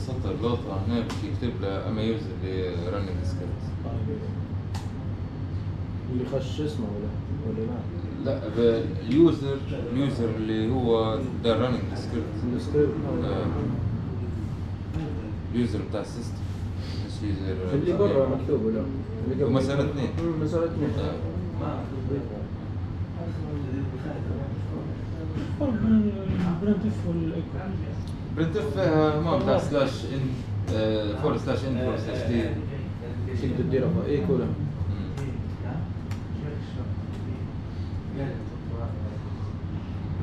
سطر لوطة هنا باش يكتب له أما user ال running script اللي خش اسمه ولا ولا لا؟ لا ال user ال user اللي هو دار running script ال script ال user بتاع السيستم مش user اللي برا مكتوب ولا. مسألة اثنين. مسألة اثنين آه. والايكو برنتف فيها ما بتاع سلاش ان فور سلاش ان فور سلاش تي تقدر تديرها اي كلها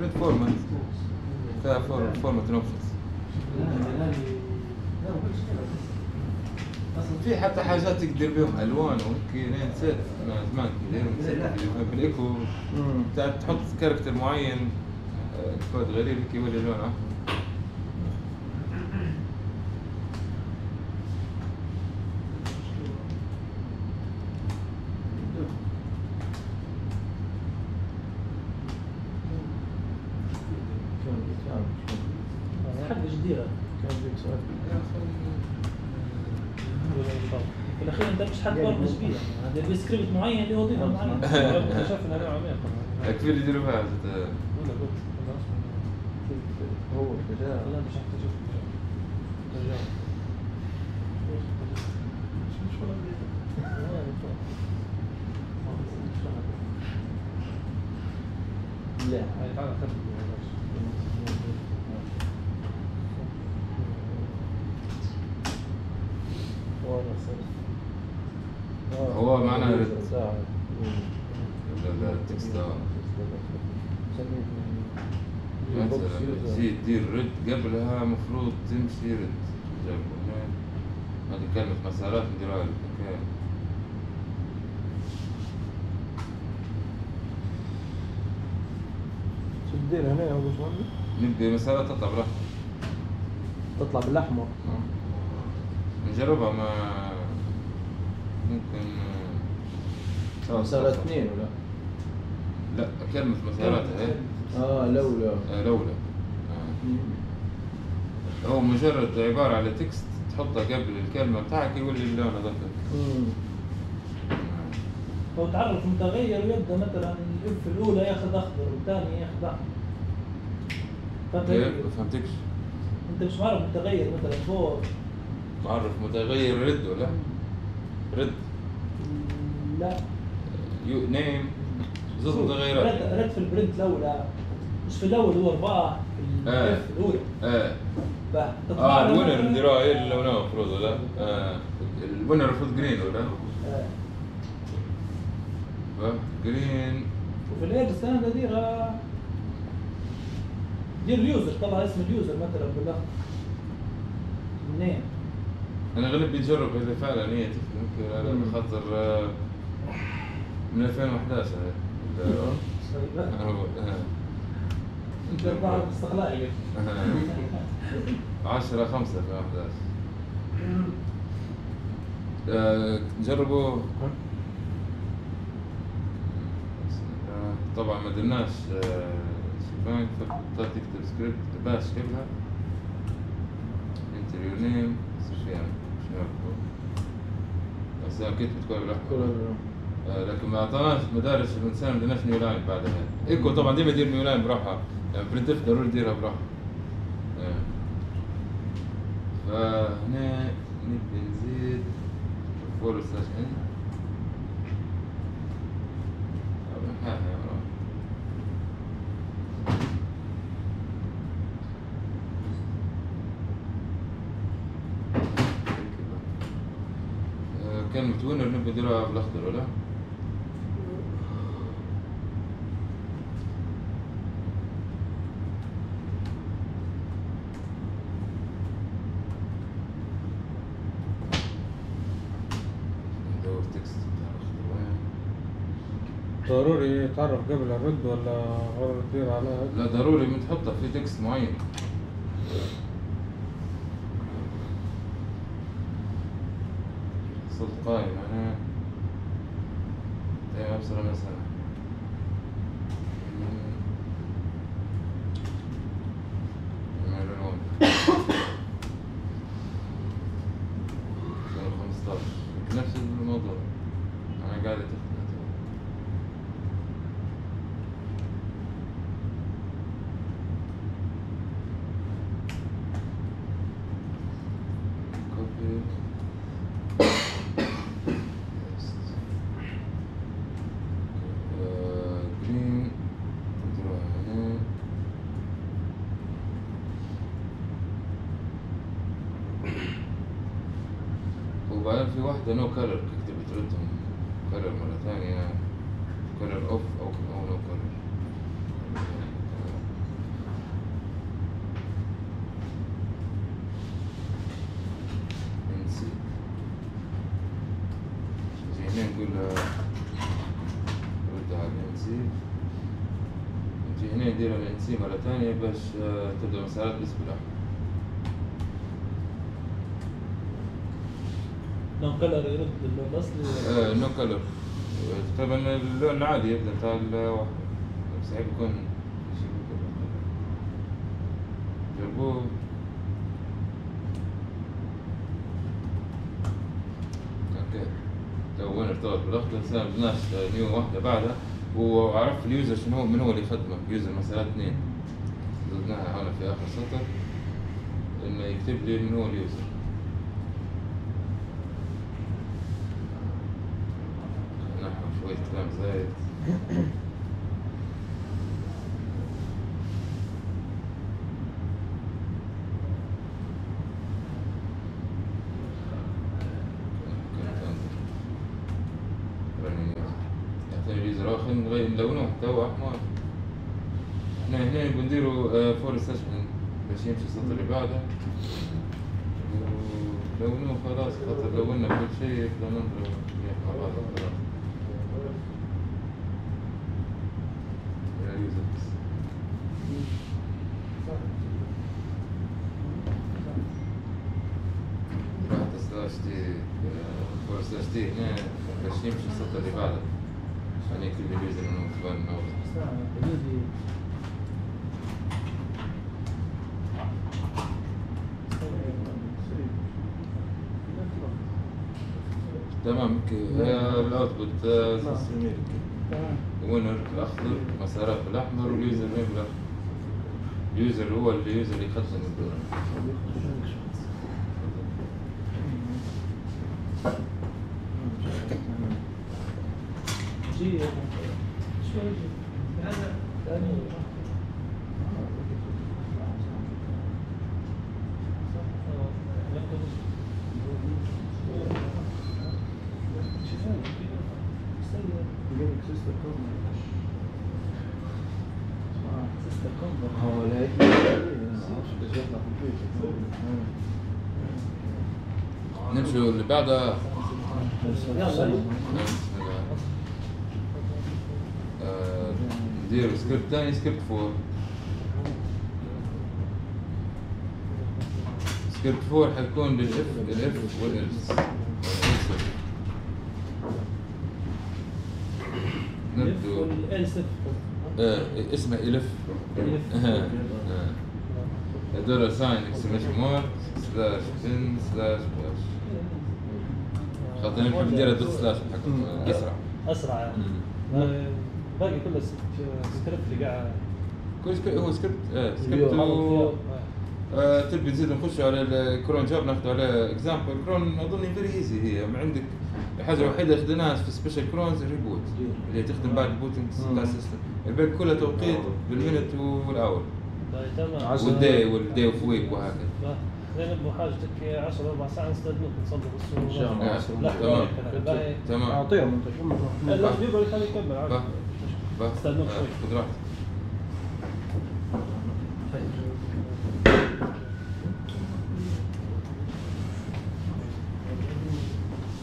برنت فورمات فيها فورمات اوبشنز في حتى حاجات تقدر بهم ألوان وهيك أنا نسيت ما زمان كثير نسيت في الايكو مم. بتاع تحط character معين آه، كود غريب هيك يولي بيتعب. حق جديرة كان بيتعب. في الاخير انت مش حتبرمج بيها هذا بسكريبت معين اللي وظيفه معينه اكتشفنا هذا عميق كثير يديروا فيها زت- ولا قلت ولا أصلاً. هو التجارب لا مش هكتشف تجارب لا هاي تعال خلي هو معناه red. ساعة. لا لا ال text آه. سميه box مثلا user. تجي تدير red قبلها مفروض تمشي red. جنب هنا. هذه كلمة مسارات نديرها لك okay. شو تدير هنا يا باشمهندس؟ نبدأ مسارات تطلع براحتك. تطلع بالاحمر نجربها ما ممكن آه، مسألة اثنين ولا؟ لا كلمة مسارات هي آه لولا آه، لولا. هو مجرد عبارة على تكست تحطها قبل الكلمة بتاعك يولي اللون هذاك. هو تعرف متغير ويبدا مثلا الإف الأولى ياخذ أخضر والثاني ياخذ أحمر. كيف؟ ما فهمتكش. أنت مش عارف متغير مثلا فوق. معرف متغير رد ولا؟ رد. لا. يو نيم زوز رد متغيرات رد في البرنت الأولى. مش في الأول هو أربعة. آه. الاولى آه. فتطلع آه لما- الوينر نديروها إيه اللي لونها المفروض ولا؟ آه. الوينر المفروض جرين ولا؟ آه. جرين. وفي الاكس أنا بديرها دير ال user طلع اسم ال user مثلا بالاخضر منين؟ أنا غالب بيجرب إذا فعلا هي تكتب ممكن آه، من 2011 هاي. انت استقلالي آه. 10 5 2011 آه، نجربوا آه، طبعا ما درناش آه، شباك فاضطر تكتب سكريبت باش قبلها enter your name سفيان؟ بس كنت بتكون آه، لكن ما اعطاناش مدارس الإنسان ما درناش new line بعدها. إيكو طبعا ديما يدير new line براحة. printf ضروري يديرها براحه آه. فهنا نبي نزيد فور سلاش ان كلمة وينر نبي نديرها بالأخضر ولا؟ ندور تكست بتاع الاخضر وين؟ ضروري يتعرف قبل الرد ولا غير تدير عليها لا ضروري من تحطها في تكست معين. صوت قائم دايما أبصر مثلا نفس الموضوع أنا قاعد تخدم copy paste آه، green تروح هنا واحدة نو كلر كتبت ردهم كلر مرة ثانية كلر اوف أو أو نو كلر نسي زي هنا نقول رد على الانسي نجي هنا ندير الانسي مرة ثانية باش آه، تبدأ مسارات بس بالأحمر لون color يرد اللون الاصلي آه، no color تقريبا اللون العادي يبدأ الواحد بس شي بيكون جربوه. لو وين ارتبط بالاخضر هسه بدناش new واحدة بعدها وعرف ال user شنو هو من هو اللي يخدمه. user مثلا اثنين. زدناها هنا في آخر سطر. إنه يكتب لي من هو اليوزر. كلام زايد. اخر نغير نلونه حتى هو احمر إحنا هنا بنديرو فور سيشن باش يمشي السطر اللي بعده. ولونه خلاص خاطر لونا كل شيء يبدا ننظر. مع بعض خلاص يا يوزر بس. راحت سلاش تي فور سلاش تي هنا باش يمشي السطر اللي بعده عشان يكتب لي ال user انه فلان موضوع تمام okay. هي ال output تمام. winner الأخضر مسارات بالاحمر وال user بالاخضر ال user هو ال user اللي يخزن الدور جي شوي هذا ثاني هو لا هيك ما أعرفش إيش يطلع في البيت آه، ندير سكريبت ثاني script four script four حيكون لل if ال if وال else نبدو. آه اسمه if. آه،. dollar sign exclamation mark slash bin slash bash خاطر أنا نحب نديرها بس slash حق أسرع. أسرع يعني. آه، باقي كله sc- script اللي قاعد. كل سكريبت هو سكريبت آه سكريبت. و... آه. تبي تزيد نخش على ال cron job ناخذ عليه example cron أظن very easy هي. ما عندك الحاجة الوحيدة خدناها في special crons reboot اللي تخدم بعد booting بتاع ال system الباقي كلها توقيت بال minute وال hour طيب. وال day وال day of week وهكذا. زينب وحاجتك 10 ربع ساعه نستدنوك نصدق الصورة إن شاء الله. تمام تمام اعطيهم انت شو لا لا بيبقى يخلي يكمل عادي آه، شوي. خذ راحتك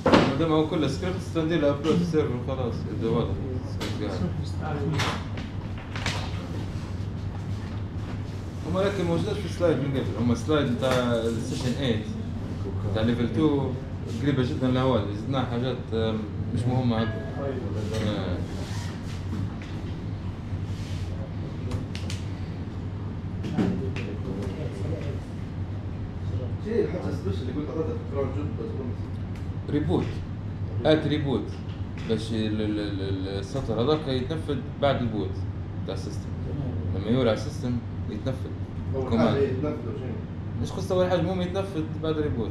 ما دام هو كله سكريبت تندير له ابلود في السيرفر خلاص اذا واضح السكريبت قاعد هم لكن موجودات في ال slide من قبل. هم slide بتاع ال session 8 بتاع level 2 قريبة جدا لهوالي زدنا حاجات مش جود بس reboot at reboot باش ال- ال- ال- السطر هذاك يتنفذ بعد ال boot بتاع ال system لما يولع ال system يتنفذ. مش قصة أول حاجة المهم يتنفذ بعد ال reboot.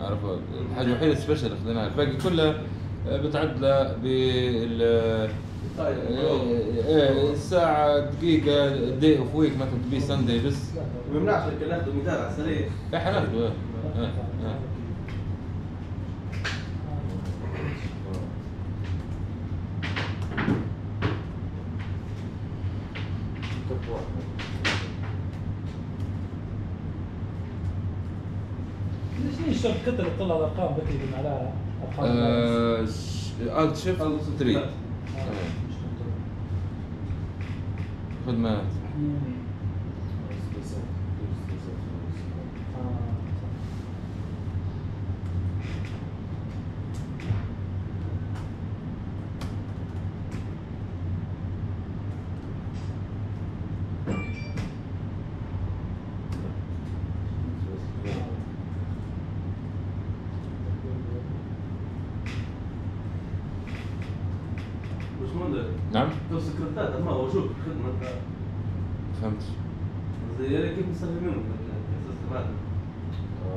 عارف الحاجة الوحيدة special خذيناها الباقي كلها آه، بتعدى بال آه، آه، الساعة دقيقة day of week مثلا تبي Sunday بس. ما يمنعش ناخذ مثال على السريع. إحنا ناخذه كتر تطلع الأرقام بكري عليها أرقام. الت شيفت 3 آه. خدمات مم. آه. بس مهندس نعم تو سكرتات ما هو شوف خدمه فهمت زي هذا كيف نستخدمهم ك system ات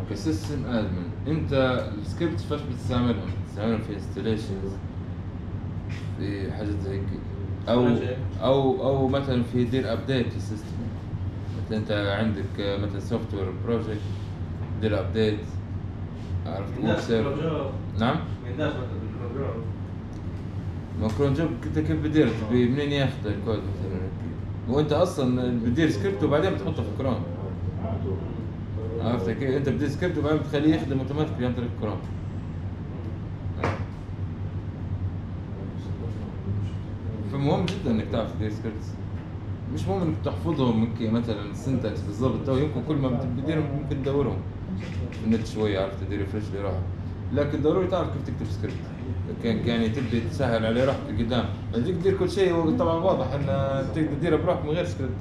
ك system admin انت السكريبت فاش بتستعملهم؟ بتستعملهم في installations في حاجات زي هيك أو ماشي. أو أو مثلا في دير update لل system مثلا أنت عندك مثلا software project دير update عرفت web server نعم؟ ما cron job انت كيف بتدير تبي منين ياخذ الكود مثلا. وأنت أصلا بتدير سكريبت وبعدين بتحطه في cron عرفت كيف انت بتدير سكريبت وبعدين بتخليه يخدم automatically عن طريق cron فمهم جدا إنك تعرف تدير scripts مش مهم إنك تحفظهم ممكن مثلا ال syntax بالضبط. تو يمكن كل ما بتديرهم ممكن تدورهم. النت شوية عرفت تدير refresh لروحك لكن ضروري تعرف كيف تكتب سكريبت كان يعني تبي تسهل على روحك قدام. بدك تدير كل شيء طبعا واضح ان تقدر تديره بروحك من غير سكريبت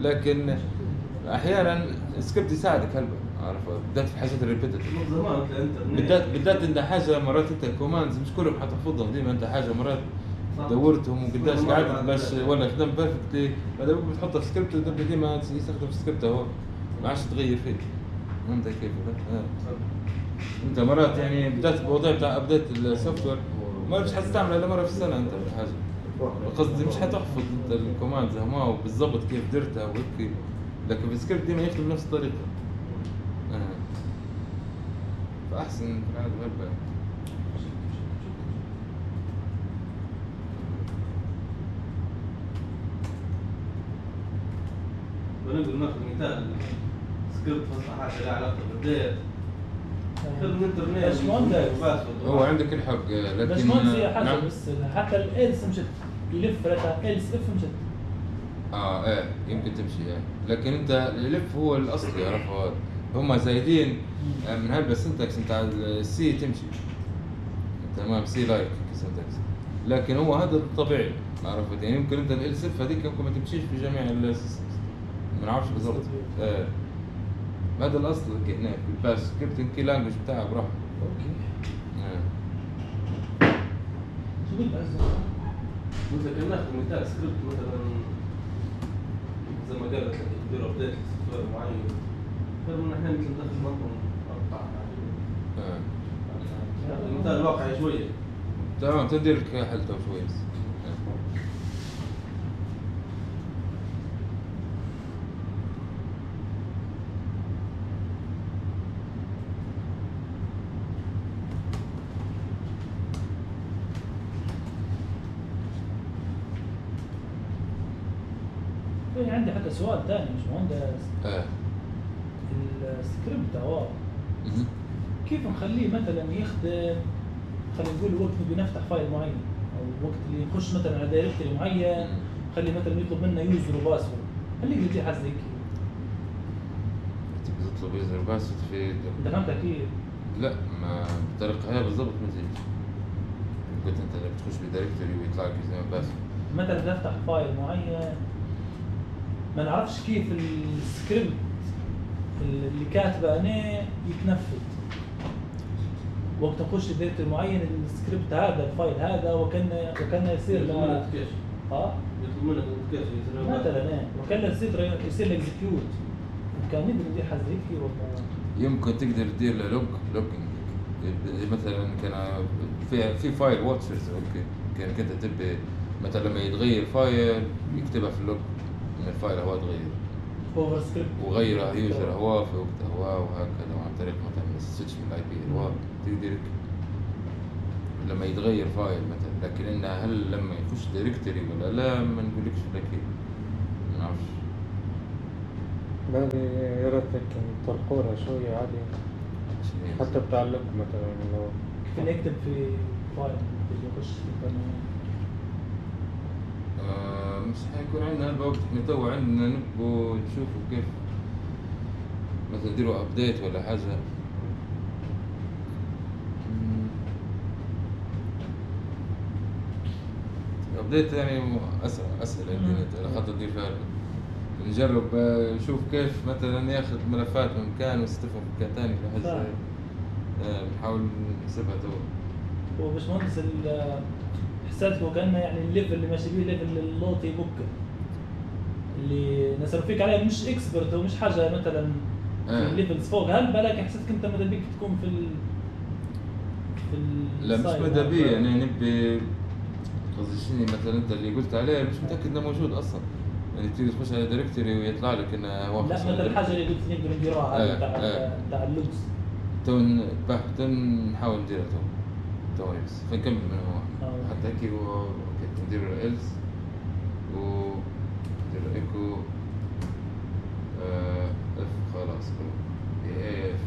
لكن أحيانا السكريبت يساعدك هلبا عارف بالذات في الحاجات الانترنت بالذات بالذات انت حاجة مرات انت ال commands مش كلهم حتحفظهم ديما انت حاجة مرات. دورتهم وقداش قعدت باش. ولا خدم perfectly بعد ما بتحطها في سكريبت ديما يستخدم في سكريبت هو. ما عادش تغير فيه فهمت كيف؟ آه. انت مرات يعني بدأت الموضوع بتاع update ال software ما مش حتستعمل إلا مرة في السنة أنت في حاجة. قصدي مش حتحفظ أنت ال commands هما بالضبط كيف درتها وهيك. لكن في السكريبت ديما يخدم بنفس الطريقة آه. فأحسن في العادة هلبا بنقدر ناخذ مثال سكريبت فصل حاجة لها علاقة مهندس. و password. هو عندك الحق آه، لكن بس ما حاجة نعم. بس حتى ال else مشت elif ثلاثة else if مشت آه إيه يمكن تمشي يعني لكن أنت ال elif هو الاصلي عرفت هم زايدين آه، من هذا ال syntax بتاع ال C تمشي. تمام C-like syntax لكن هو هذا الطبيعي عرفت؟ يعني يمكن أنت ال if هذيك يمكن ما تمشيش في جميع ال systems ما نعرفش بالضبط. آه. هذا الأصل هيك هناك ال bash scripting كي language بتاعه بروحه okay. شو قلت كان ناخذ مثال سكريبت مثلا. زي ما قالت لك update ل software معين. غير من إحنا مثل ندخل منظومه مقطع آه. مثال واقعي شوية. تمام تدير لك حلته شوي سؤال ثاني مش مهندس آه. السكريبت. كيف نخليه مثلا يخدم؟ خلينا نقول وقت نبي نفتح file معين أو وقت اللي نخش مثلا على directory معين خلي مثلا يطلب منا user و password خليه يجي حاجة زي كذا تبي تطلب user password في انت فهمت أكيد. لا ما بالطريقة هي بالضبط ما تجيش قلت أنت بتخش ب directory ويطلع لك user password مثلا نفتح file معين. ما نعرفش كيف السكريبت اللي كاتبه أنا يتنفذ. وقت نخش directory معين السكريبت هذا ال file هذا وكان وكان يصير يطلب منك لما كاش آه يطلب منك كاش يصير مثلا إيه. وكان يصير يصير ال execute كان نقدر ندير حاجة زي كذا ولا يمكن تقدر تدير له log logging مثلا كان في في file watchers okay. كانك انت تبي مثلا لما يتغير file يكتبها في ال log ان ال file هو تغير over script وغير user هو في وقتها هو وهكذا وعن طريق مثلا ال switch من ال IP هو. تقدر لما يتغير file مثلا. لكن انها هل لما يخش directory ولا لا ما نقولكش أكيد ما نعرفش. باقي يا ريت شوية عادي. حتى بتاع ال log مثلا لو كيف نكتب في file. اللي يخش في القانون. آه، مش حيكون عندنا الوقت. إحنا تو عندنا نبغوا نشوفوا كيف مثلا نديروا update ولا حاجة. update يعني أسهل أسهل على خاطر تدير فيها نجرب آه، نشوف كيف مثلا ياخذ ملفات من مكان ويستفهم في مكان ثاني ولا حاجة صح. بنحاول نحسبها تو. هو باشمهندس ال- حسيت وكأنه يعني الليفل اللي ماشي بيه ليفل اللوتي بوك اللي نسأل فيك عليه مش اكسبرت ومش حاجة مثلا في آه. الليفلز فوق هل بالك حسيتك أنت ماذا بيك تكون في ال في ال لا مش مدى بيه هذا؟ يعني نبي قصدي شنو مثلا أنت اللي قلت عليه مش متأكد إنه موجود أصلا يعني تيجي تخش على دايركتوري ويطلع لك إنه هو لا مثلا الحاجة. اللي قلت نقدر نديروها آه، آه. ن- باه تو نحاول نديرها تو تو بس فنكمل من هو؟ آه. حتى هيك و- ندير else و ندير إيكو. آه، if خلاص if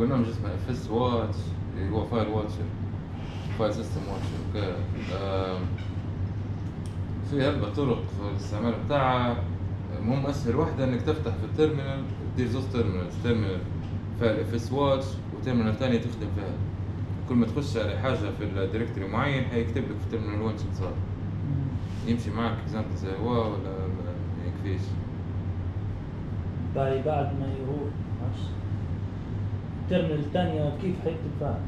في برنامج اسمه FS watch اللي هو file watcher file system watcher okay. في هلبة طرق الاستعمال بتاعها. المهم اسهل واحدة إنك تفتح في ال terminal دير زوز terminals terminal فيه ال FS watch و terminal ثانية تخدم فيها. كل ما تخش على حاجة في ال directory معين حيكتب لك في terminal 1 شو صار يمشي معك example زي هو ولا ما يكفيش؟ باهي بعد ما يروح معرفش ال terminal الثانية كيف حيكتب فيها؟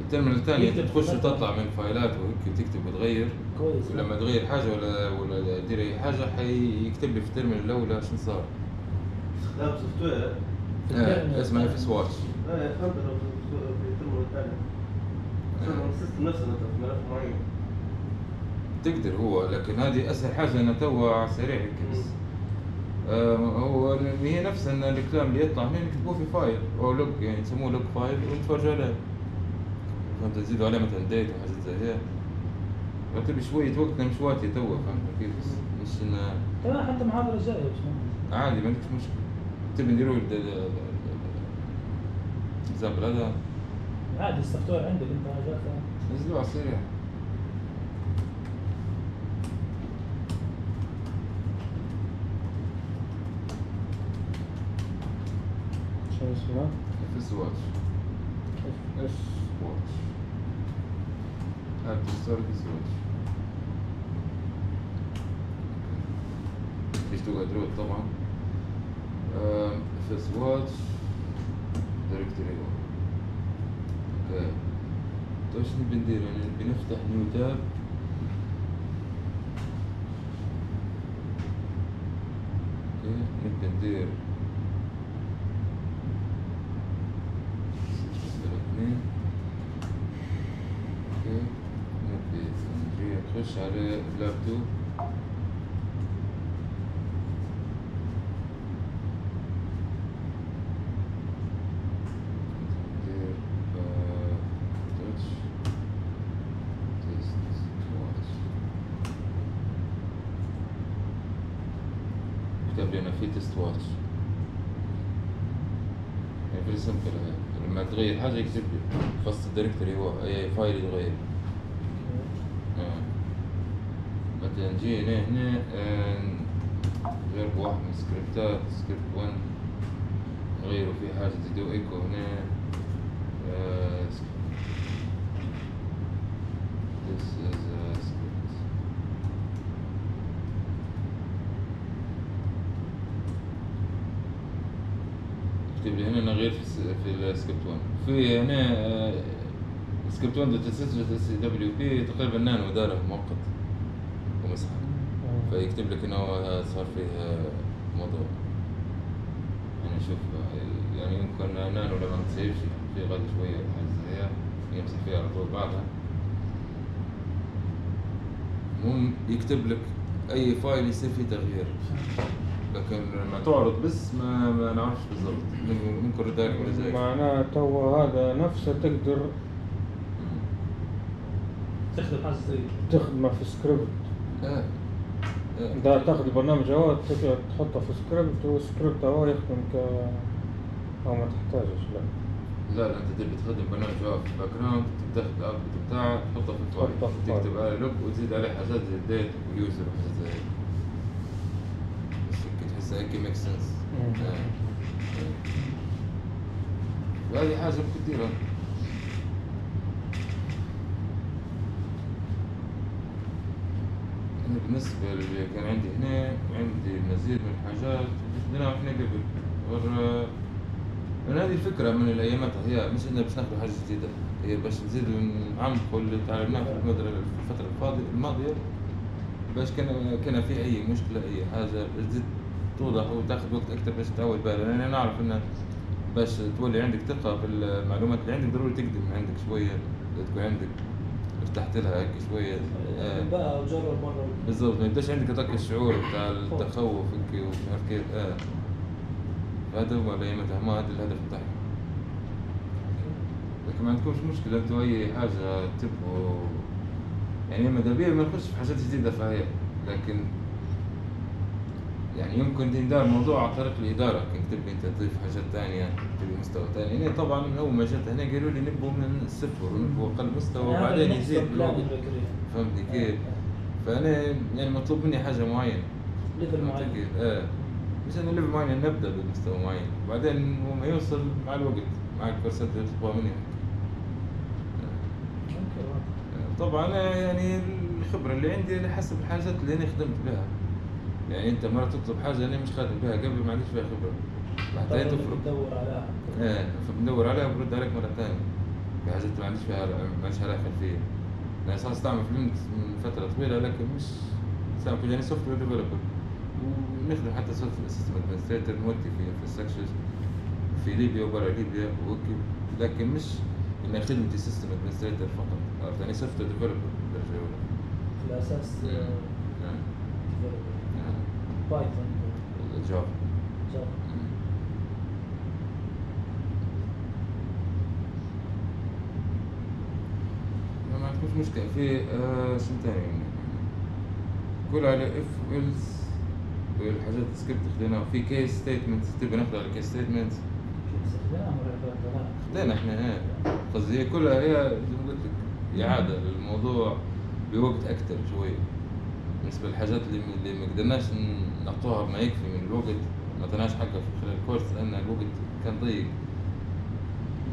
ال terminal الثانية يكتب تخش وتطلع من فايلات وهيك وتكتب وتغير. كويس. ولما تغير حاجة ولا ولا تدير أي حاجة حيكتب لي في ال terminal الأولى شنو صار. استخدام software في آه ال terminal اسمه F. S watch إيه فهمت لو في في ال terminal الثاني استخدم ال system نفسه في ملف معين. تقدر هو لكن هذه أسهل حاجة أنا توا على السريع هيك بس. هو هي نفسها إن الكلام اللي يطلع هنا يكتبوه في file أو log يعني يسموه log file ونتفرجوا عليه. فهمت؟ تزيدوا عليه مثلا date وحاجات زي هيك. لي شوية وقتنا مش وقتي توا فهمت؟ كيف بس مش إنه تمام حتى محاضرة جاية مش مهم. عادي ما عندكش مشكلة. تبي نديروا ال example هذا؟ عادي ال software عندك أنت نزلوه على السريع شنو اسمه؟ FS watch FS watch FS watch فيش تو as root طبعا. FS watch directory okay. تو شنو بندير؟ يعني بنفتح new tab أوكي نبدا ندير صفر اثنين أوكي نبدا تيست واتش كتب لي أنا في test watch يعني very simple لما تغير حاجة يكتب لي. فصل ال directory هو أي file يتغير آه. مثلا جينا هنا نغير واحد من السكريبتات سكريبت 1 نغيروا فيه حاجة تدو ايكو هنا آه، This لي هنا نغير في الس- في السكريبت 1 في هنا سكريبت 1 dot S S W P تقريبا نانو داره مؤقت ومسحه فيكتب لك إنه هو صار فيه موضوع. يعني شوف يعني يمكن نانو لما ما تسيفش في غد شوية حاجة زي هيك يمسح فيها على طول بعدها. المهم يكتب لك أي file يصير فيه تغيير. لكن لما تعرض بس ما ما نعرفش بالضبط. من- ممكن رداك ولا زي معناه تو هذا نفسه تقدر تخدم حاجة زي تخدمه في سكريبت آه. ده تأخذ البرنامج هو تقدر تحطه في script وال script هو يخدم ك أو ما تحتاجش لا لا لا أنت تبي تخدم برنامج واقف في ال background تاخذ ال output بتاعه تحطه في ال file. تكتب عليه log وتزيد عليه حاجات زي ال date وال user وحاجات زي هيك تحسها هيك ميك سنس. وهذه حاجة ممكن تديرها أنا بالنسبة اللي كان عندي هنا عندي مزيد من الحاجات بدنا إحنا قبل. ور من هذه الفكرة من الأيامات هي مش إننا باش ناخذ حاجة جديدة. هي باش نزيدوا نعمقوا اللي تعلمناه في المدرسة في الفترة الفاضية الماضية. باش كان كان في أي مشكلة أي حاجة تزيد توضح وتاخذ وقت أكثر باش تعود بالها لأن أنا نعرف إن باش تولي عندك ثقة في المعلومات اللي عندك ضروري تقدم. عندك شوية تكون عندك ارتحت لها هيك شوية. آه. بقى وجرب مرة. بالضبط ما يبداش عندك هذاك الشعور بتاع التخوف هيك ومش عارف كيف. آه. هذا هو الايامتها ما هذا الهدف بتاعهم لكن ما عندكمش مشكلة أنتوا أي حاجة تبغوا. يعني ماذا بيا ما نخش في حاجات جديدة فهي. لكن يعني يمكن تندار الموضوع عن طريق الإدارة كنت تبي أنت تضيف حاجات ثانية تبي مستوى ثاني هنا طبعا من أول ما جيت هنا قالوا لي نبوا من الصفر ونبوا أقل مستوى يعني وبعدين يزيد. بالوقت. فهمتني كيف؟ فأنا يعني مطلوب مني حاجة معينة. level معين. كيف؟ آه. مش أنا level معين نبدأ بمستوى معين. وبعدين هو ما يوصل مع الوقت مع الكورسات اللي تطلبها مني. واضح. طبعا يعني الخبرة اللي عندي على حسب الحاجات اللي أنا خدمت بها. يعني أنت مرة تطلب حاجة أنا مش خادم بها قبل ما عنديش فيها خبرة. بعدين طبعاً تفرق بتدور على إيه فبندور عليها وبرد عليك مرة ثانية في حاجات ما عنديش فيها ما عنديش عليها خلفية أنا أساس أستعمل Linux من فترة طويلة لكن مش سامع يعني software developer ونخدم حتى system administrator نودي في infrastructure في ليبيا وبرا ليبيا okay لكن مش إن خدمتي system administrator فقط. عرفت؟ يعني software developer في الاساس. Python Java Java ما عندكوش مشكلة. في آه شنو تاني؟ كل على if whiles والحاجات السكريبت خديناها في case statement تبي ناخذ على case statement خدينا إحنا إيه قصدي هي كلها هي زي ما قلت لك إعادة. للموضوع بوقت أكثر شوي. بالنسبة للحاجات اللي اللي ما قدرناش نعطوها بما يكفي من الوقت. ما عطيناش حقها في خلال الكورس لأن الوقت كان ضيق.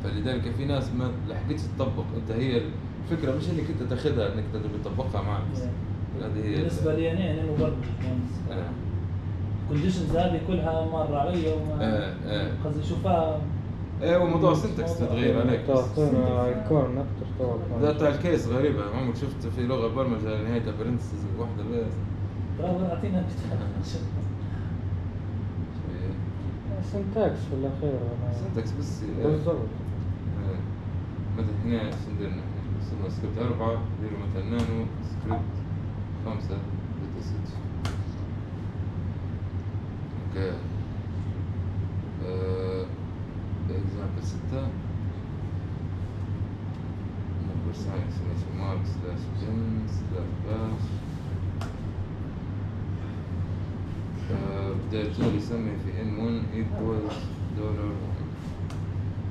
فلذلك في ناس ما لحقتش تطبق. أنت هي الفكرة مش إنك أنت تاخذها إنك تبي تطبقها معك. هذه هي بالنسبة لي أنا أنا مبرمج مهندس. آه. ال conditions هذه كلها مر علي وما آه، آه. قصدي شوفها. إيه وموضوع syntax تتغير عليك. تعطينا icon أكثر بتاع ال case غريبة. عمرك شفت في لغة برمجة نهايتها parentheses واحدة بس. برافو أعطينا syntax في الاخير syntax بس. بالضبط. مثلا هنا شو وصلنا سكريبت أربعة ندير مثلا nano script خمسة data set okay example ستة number sign exclamation mark slash bin slash bash بداية شغل يسمي في N 1 equals dollar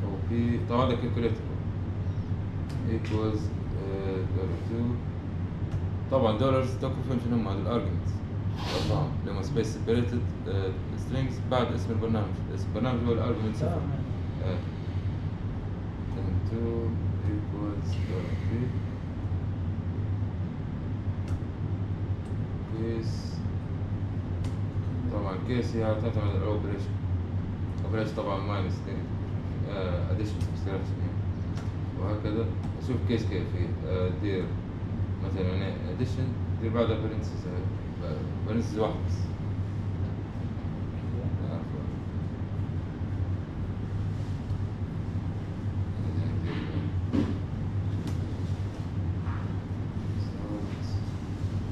OP. طبعا ده calculator equals dollar 2 طبعا dollars تاكل فيهم شنو هم ال arguments ارقام اللي هم space separated strings بعد اسم البرنامج. اسم البرنامج هو ال argument صفر آه. 2 equals dollar 3 case طبعا case هي تعتمد على ال operation operation طبعا minus addition subtraction وهكذا. أشوف case كيف هي. آه، دير مثلا هنا addition دير بعدها parenthesis parenthesis واحد بس. آه،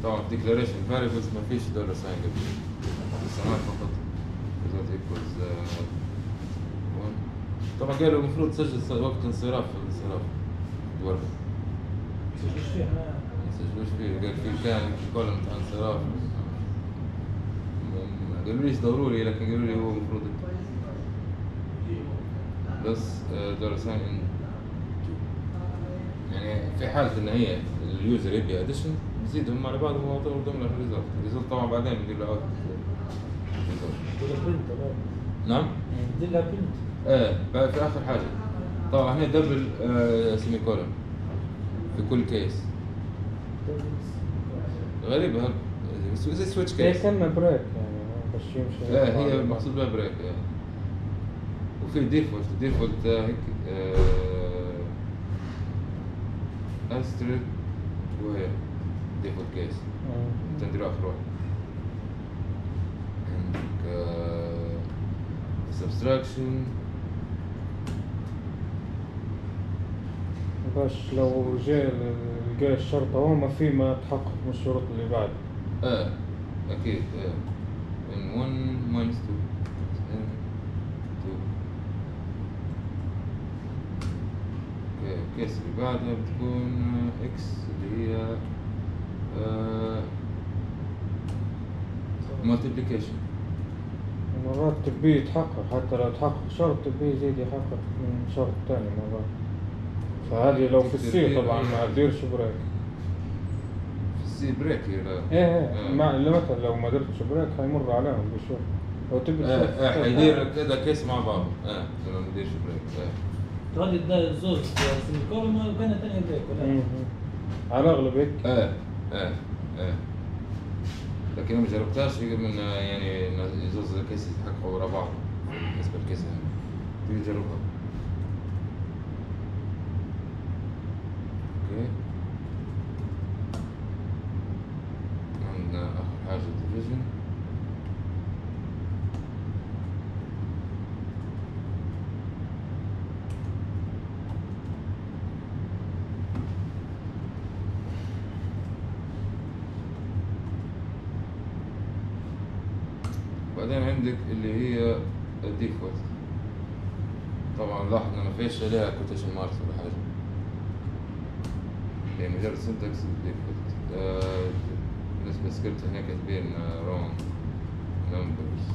طبعا declaration variables ما فيش dollar sign قبل. فقط. equals uh. طبعا قالوا المفروض تسجل وقت انصراف الانصراف الورقة إيش فيه إحنا ما يسجلوش فيه قال في كان في column بتاع انصراف. ما قالوليش ضروري؟ لكن قالوا لي هو المفروض. بس dollar sign N يعني في حالة إن هي ال user يبي addition نزيدهم على بعض ونعطيهم ضمن ال result. ال result طبعا بعدين بندير له out نعم. لها print إيه بعد في آخر حاجة. طبعا هنا double semicolon في كل case غريبة زي switch هي case كان break يعني بس يمشي إيه هي المقصود بها break إيه. وفي default default هيك asterisk وهي default case. تندير اخر واحد عندك subtraction بس لو جاء لقى الشرطة هو ما في ما تحقق من الشروط اللي بعد. آه أكيد آه. من 1 minus 2 2 okay ال case اللي بعدها بتكون x اللي هي آه multiplication. مرات تبيه يتحقق حتى لو تحقق شرط تبيه يزيد يحقق من شرط تاني مرات. فهذه لو في ال C طبعا ما تديرش break في ال C break يلا إيه آه. إيه مع مثلا لو ما درتش break حيمر عليهم بشوي لو تبي آه آه حيدير كذا case مع بعض. آه لما ما نديرش break آه. تغادي دا زوز semicolon وكان break ولا. على الاغلب هيك آه آه آه. لكن ما جربتهاش في من يعني يجوز case يتحققوا ورا بعض بالنسبة لل case يعني. تيجي تجربها. okay. عندنا آخر حاجة ال division. بعدين عندك اللي هي ال default طبعا لاحظ ما فيش عليها quotation marks ولا حاجة. هي مجرد syntax ال default آه، بالنسبة للسكريبت هنا كاتبين wrong numbers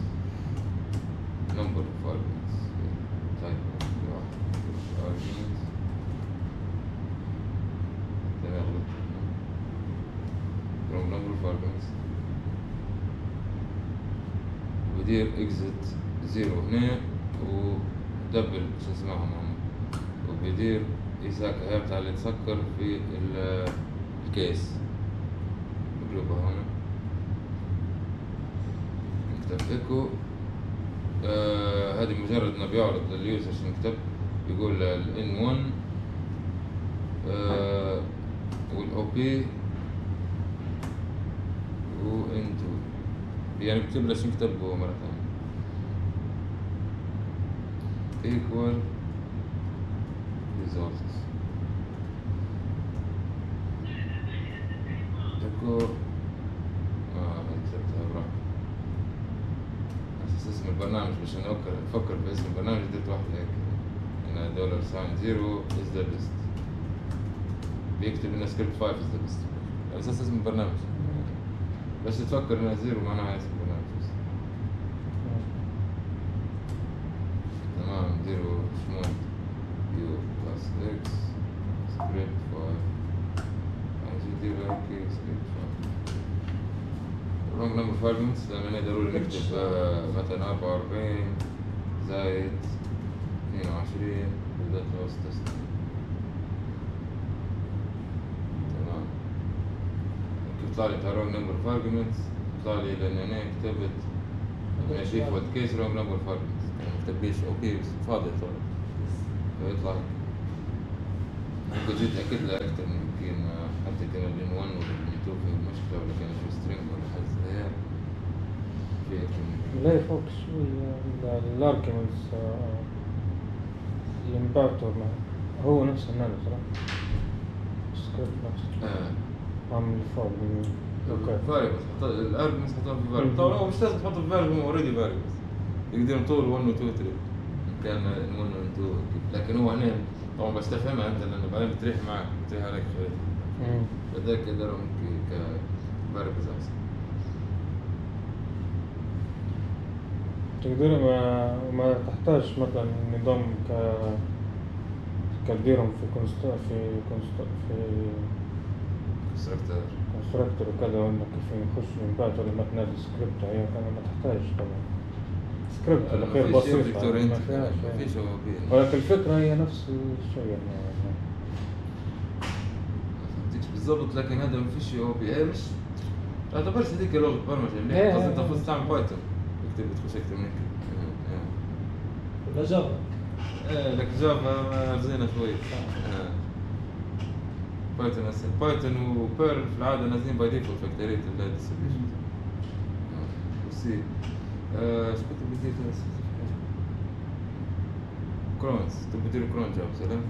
number of arguments. type اغلط wrong number of arguments. بدير exit zero هنا و double شو اسمها معنا وبدير esac هي بتاع اللي تسكر في ال- ال case. مقلوبة هنا. نكتب إيكو. آه مجرد انه بيعرض لل user شو نكتب بيقول ال N1 آه وال OP و N2 يعني بكتب نكتب هو مرة ثانية. equal results. Echo. آه كتبتها براحتي أساس اسم البرنامج مش نفكر نفكر في اسم البرنامج درت واحدة هيك. هنا dollar sign zero is the best بيكتب لنا سكريبت 5 از ذا بيست أساس اسم البرنامج. بس تفكر إنها زيرو معناها البرنامج بس. تمام زيرو شمول يو بلس إكس سكريبت 5 عايز يدير هيك سكريبت 5 رونج نمبر فارجمنتس لما ضروري نكتب آه، مثلا 44 زائد 22 بالذات لو test تمام يطلع لي بتاع wrong number of arguments يطلع لي لأن أنا كتبت ماشي فوت case wrong number of arguments ما كتبليش okay بس فاضي. طول فيطلع. ممكن جيت اكد له أكثر من يمكن حتى كان بين 1 وبين 2 في مشكله ولا كان في string ولا حاجة زي هيك. في من. لا يفوق شوية ال arguments اللي هو نفس النانو صح؟ السكريبت نفسه. آه. عامل okay variables ال arguments حطها في variables طبعا هو مش لازم تحطه في variable هو already variables يقدر يطول 1 و 2 و 3 كان 1 و 2 لكن هو هنا طبعا بس تفهمها انت لأنه بعدين بتريح معك بتريح عليك مم. فذاك يقدرهم ك فاريبلز احسن تقدر ما ما تحتاج مثلا نظام ك كديرهم في كونست في كونست في كونستراكتور كونستراكتور وكذا وانك كيف يخش من بعد ولا ما تنادي سكريبت هي كان ما تحتاج طبعا سكريبت الاخير ما فيش بسيط فيكتور ما انت ما يعني. فيش ولكن الفكرة هي نفس الشيء يعني ما فهمتكش بالضبط لكن هذا ما فيش OOP هي مش ما تعتبرش هذيك لغه برمجه مليح قصدي انت. المفروض تستعمل Python تكتب تخش أكثر من هيك ولا Java إيه لك Java ما زينه شوي. Python اسهل Python و Perl في العاده نازلين by default في اكثريه ال distribution و C إيش كنت بدي crons تبي تدير cron job سلام.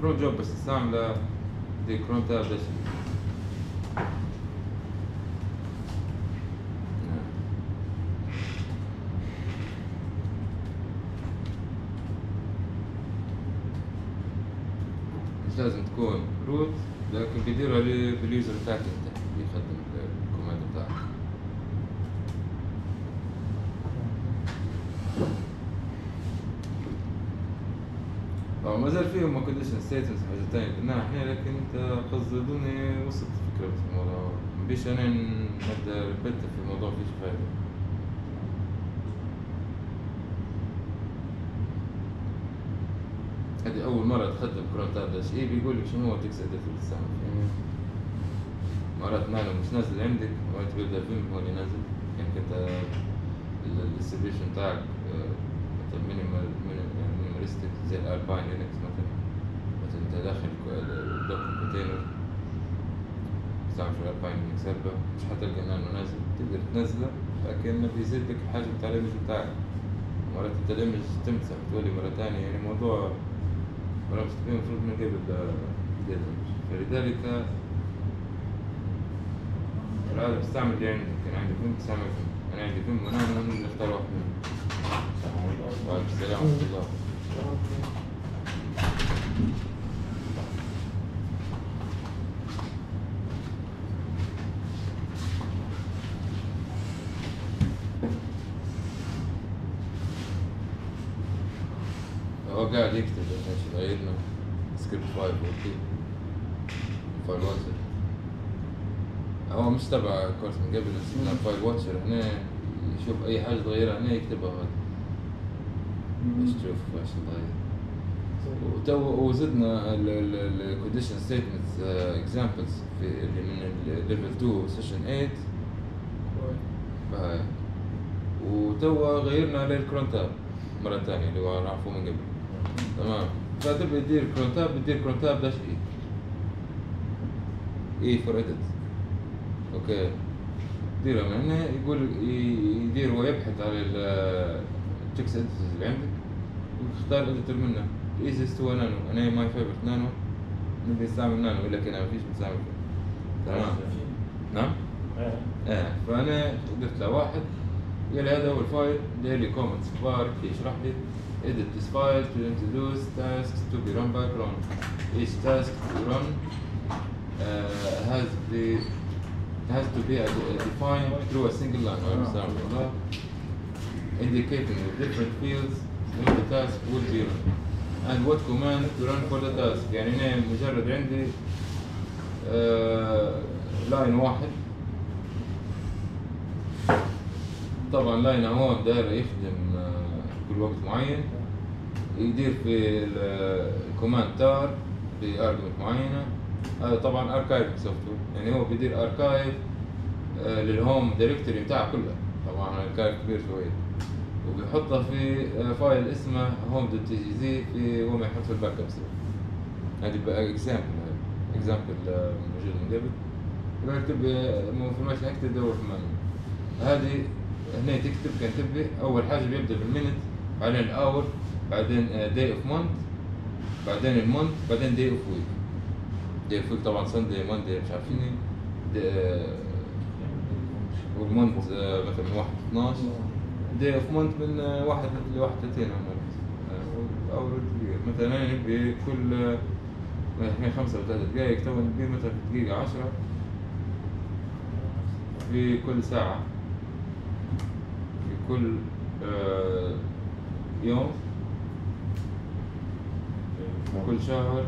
cron job بس تستعمل دي crontab dash تكون root لكن بيديرها بال user تاعك انت يخدم ال command بتاعك آه، مازال فيهم condition states حاجة تانية قلناها إحنا لكن أنت قصدي اظن وصلت فكرة الموضوع. بيش أنا نبدأ نبت في الموضوع فيش فايدة. هذه أول مرة تخدم crontab dash e بيقول لك شنو هو text editor تستعمل فيه مرات نانو مش نازل عندك وقت بيبدا ال Vim هو اللي نازل. يعني انت ال distribution تاعك minimal minimalistic زي ال Alpine Linux مثلا. مثلا أنت داخل ال Docker container تستعمل في ال Alpine Linux مش حتلقى نانو نازل. تقدر تنزله لكن بيزيد لك الحجم بتاع ال image بتاعك. مرات انت ال image تمسح تولي مرة تانية. يعني موضوع برامج تقريبا المفروض من قبل الديدمج فلذلك العادة بستعمل اللي عندي كان عندي فيلم بستعمل فيلم أنا عندي فيلم وأنا أنا اللي أختار واحد منهم السلام ورحمة الله هو قاعد يكتب إيش يغيرنا script file وكذا file watcher هو مش تبع course من قبل اسمه file watcher هنا يشوف أي حاجة تغيرها هنا يكتبها هذا إيش تشوف إيش تغير. وتو وزدنا ال condition statements examples في اللي من ال level 2 session 8 فهاي وتوا غيرنا لل crontab مرة ثانية اللي هو نعرفه من قبل. تمام. فتبي تدير crontab بتدير crontab dash e e for edit okay ديرها من هنا يقول يدير ويبحث على ال text editors اللي عندك ويختار editor منه ال easiest هو نانو أنا my favorite nano نبي نستعمل نانو لكن أنا مفيش بستعمل فيه. تمام نعم إيه فانا قلت له واحد قال لي هذا هو الفايل داير لي كومنتس كبار يشرح لي edit this file to introduce tasks to be run by cron each task to run uh, has the has to be defined through a single line uh, indicating the different fields when the task will be run and what command to run for the task يعني أنا مجرد عندي line واحد طبعا line هون داير يخدم آه، كل وقت معين يدير في ال command tar ب argument معينة. هذا طبعا archive software يعني هو بيدير archive لل home directory بتاعه كلها طبعا archive كبير شوية وبيحطها في آه، file اسمه home dot tgz في ما يحط في ال backup هذه example example موجود من قبل. ويكتب information هيك تدور في المانيو هذه هنا تكتب كان تبي أول حاجة بيبدأ بال minute بعدين ال hour بعدين day of month بعدين ال month بعدين day of week day of week طبعا Sunday Monday مش عارفين وال month مثلا من 1 12 day of month من آه، واحد لواحد 30 أو كبير مثلا أنا نبي كل آه، إحنا خمسة وثلاثة دقائق تو نبي مثلا في دقيقة عشرة. في كل ساعة. في كل آه، يوم. كل شهر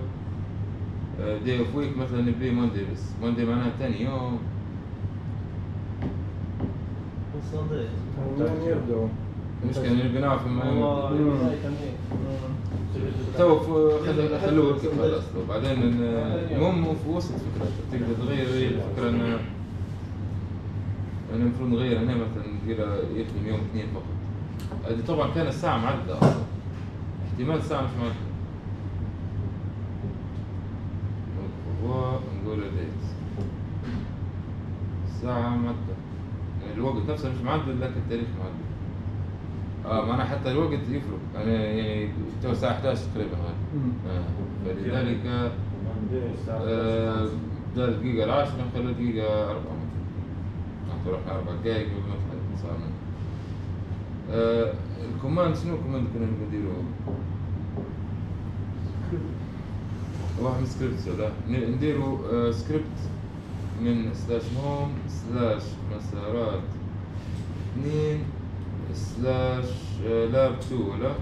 day of week مثلا نبي Monday بس. Monday معناها تاني يوم. وين يبدأوا؟ المشكلة نبي نعرف كان تو خلوه كيف خلاص. وبعدين إن- المهم في وسط فكرة. تقدر تغير هي الفكرة ان أنا المفروض نغير هنا مثلا نقول يخدم يوم اثنين فقط. هذه طبعا كان الساعة معدلة أصلا. احتمال الساعة مش معدلة. ونقول ديت الساعة يعني الوقت نفسه مش معدل لكن التاريخ معدل آه معناها حتى الوقت يفرق أنا يعني تو الساعة 11 تقريبا آه. فلذلك آه، بدل الدقيقة العاشرة نخلي الدقيقة أربعة مثلا نعطي روحنا أربع دقايق قبل ما تخلص صار. آه، ال command شنو ال command كنا نديروه؟ واحد من سكريبت ن- نديرو آه، سكريبت من slash home slash مسارات اثنين slash آه، lab two ولا؟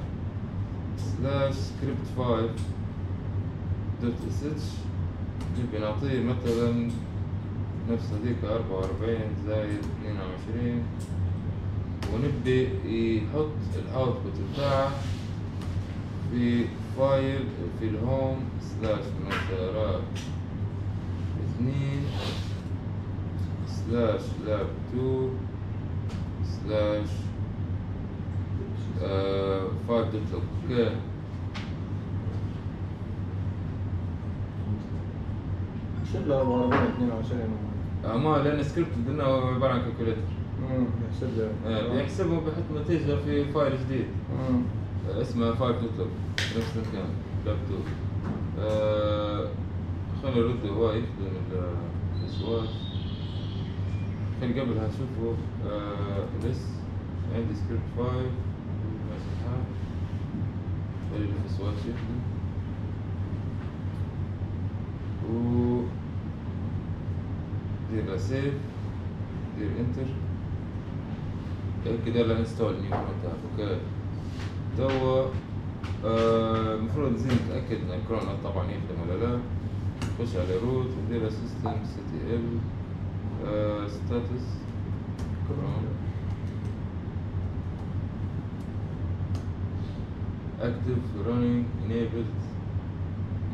slash script five dot sh نبي نعطيه مثلا نفس هذيك أربعة وأربعين زائد اثنين وعشرين. ونبي يحط ال output بتاعه في file في ال home slash مسارات اثنين slash lab two slash file dot okay 422 آه، ما لأن السكريبت قلنا هو عبارة عن calculator امم يحسب آه، بيحسبه وبيحط نتيجه في file جديد. آه، اسمه فايل تطلب نفس المكان لابتوب آه خلينا نرد هو يخدم الاسواق خلينا قبل هنشوفه. آه لس عندي سكريبت ماشي الحال خلي السواتش يخدم و دير سيف دير انتر كده لا انستول نيو كونتاكت أوكي. توا آه، المفروض نزيد نتأكد إن الكورونا طبعا يخدم ولا لا. نخش على روت وندير سيستم سي تي ال ستاتس كورونا. Enabled 102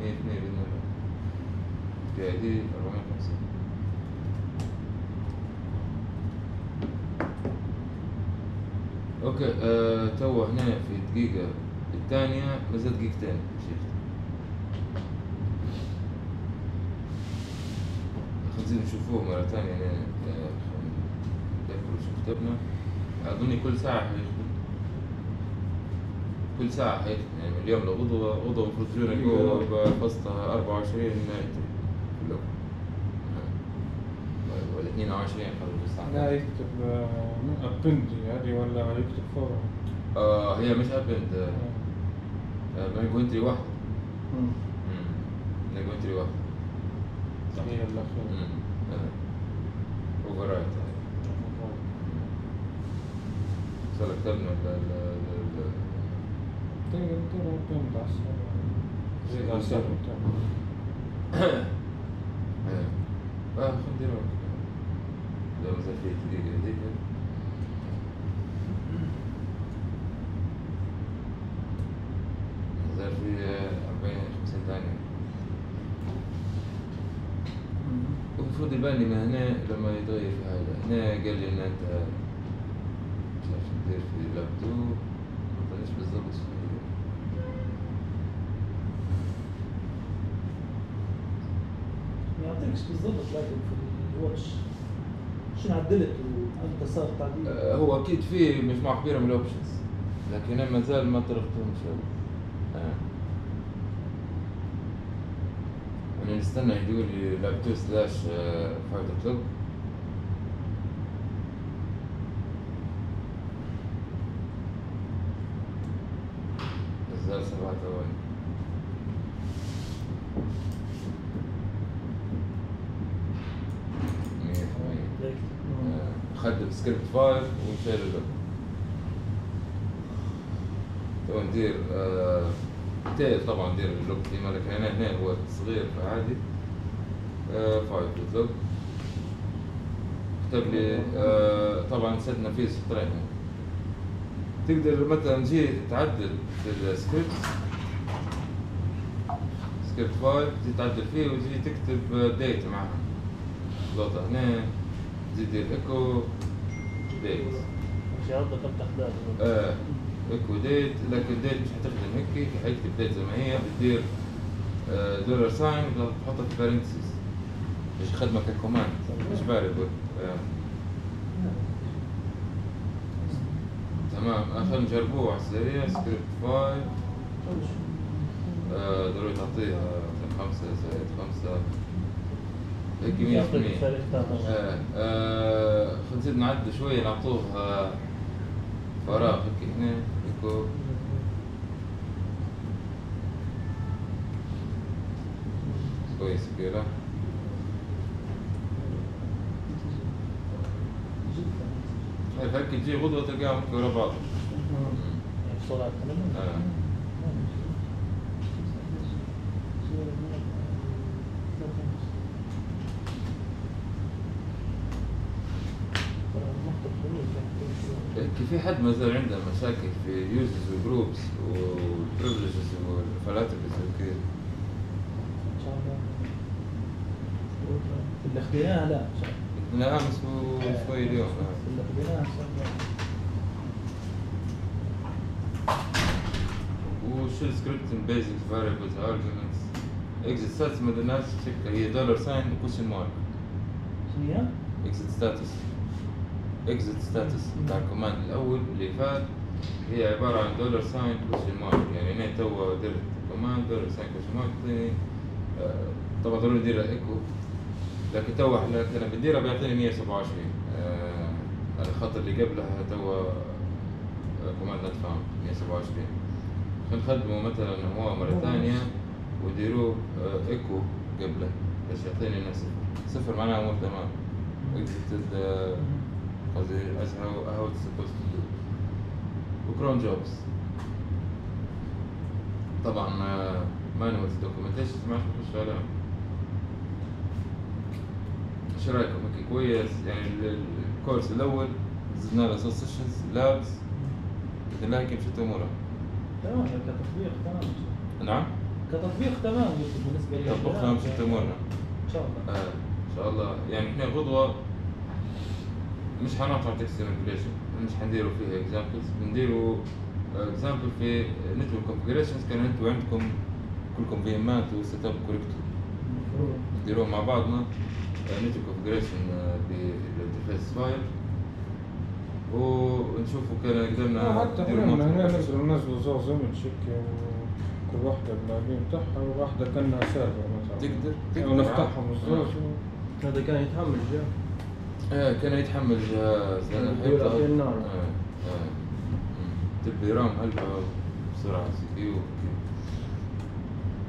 بإذن الله قاعدين 450 أوكي آه تو هنا في الدقيقة الثانية مازال دقيقتين. شيخ خلينا نشوفوه مرة ثانية. يعني آه، خلينا نذكر شو كتبنا أظني كل ساعة كل ساعة يعني اليوم لغدوة غدوة المفروض تجونا جوا بفصلها 24 انتري في اليوم آه. ولا 22 خلوا الساعة. لا يكتب أبند هذه ولا يكتب فورا؟ آه هي مش أبند. آه. ما يبغى انتري انتري واحدة. هي الاخير اوفر رايت صار كتبنا ال ال ال تقدر تقدر على السريع. ال آه. خلينا نديرها لو مازال في دقيقة هذيك مازال في أربعين خمسين ثانية. المفروض يبان لي هنا لما يتغير في حاجة هنا قال لي إن أنت مش عارف شو تدير في اللابتوب ما طلعش بالضبط. ما يعطيكش بالضبط لكن في الواتش. شنو عدلت وأنت صار تعديل؟ آه، هو أكيد في مجموعه كبيرة من الأوبشنز. لكن أنا ما زال ما طرقتهم شوي آه. أنا نستنى يدور لي لابتوب سلاش فايت كلوب نزل سبعة ثواني آه، خدم سكريبت فايل وشال اللوك تو ندير آه تيل طبعا ندير اللوك ديما لكن هنا هنا هو صغير فعادي. آه فايل لوك كتب لي آه طبعا نفيذ طلع هنا تقدر مثلا تجي تعدل في السكريبت سكريبت فايل تجي تعدل فيه وتجي تكتب ديت معها ضغطة هنا تزيد دير ايكو ديت مش يعرض كم تحداث ايكو ديت لكن ديت مش حتخدم هيك حيكتب ديت زي ما هي بتدير دولار ساين تحطها في بارنتسيس مش خدمة ككوماند مش فاريبل آه. تمام. خلينا نجربوه على السريع سكريبت فايل آه، ضروري تعطيها خمسة زائد خمسة. هيك مية في يعطيك مية فرق تمام. آه، خلينا نزيد نعدل شوية نعطوه آه، فراغ هيك هنا يكو كويس كده هيك هيك تجي غدوة تلقاهم هيك ورا بعض بسرعة آه. في حد ما زال عنده مشاكل في users و groups وال privileges وال filters وكذا إن شاء الله. اللي خذيناها لا إن شاء الله. لا امس وشوي اليوم. اللي خذيناها إن شاء الله. وشو ال script basics variables arguments exit status درناش check هي dollar sign و question mark شنو هي؟ exit status exit status بتاع ال command الأول اللي فات هي عبارة عن dollar sign question mark يعني أنا تو درت command dollar sign question mark تاني آه، طبعا ضروري ندير ايكو لكن تو إحنا كنا بنديرها بيعطيني 127 آه، على الخط اللي قبلها تو command not found 127 خلينا نخدمه مثلا هو مرة ثانية وديروه آه، ايكو قبله باش يعطيني نفس صفر. صفر معناها امور تمام. exited قصدي as how how it's supposed to do. و cron jobs طبعا manuals documentation ما نخش عليهم إيش رايكم هيك كويس يعني ال- ال- ال course الأول زدنا له صوت sessions labs باذن الله كيف شفت اموره تمام كتطبيق تمام نعم كتطبيق تمام بالنسبة لي طبقنا وشفت امورنا ان شاء الله آه، ان شاء الله يعني إحنا غدوه مش حنقطع text manipulation مش حنديروا فيها examples بنديروا example في network configurations كان أنتوا عندكم كلكم VM ات و set up correct نديروه مع بعضنا. network configuration بال interface file ونشوفوا كان قدرنا حتى إحنا هنا. ننزل ننزلوا زوز image هيك كل واحدة بال line بتاعها وواحدة كأنها server مثلا. تقدر تقدر. ونفتحهم الزوز. هذا كان يتحمل جا آه كان يتحمل جهاز. يدير حتى- عليه النار. آه مم. تبي RAM هلبة بسرعة CPU.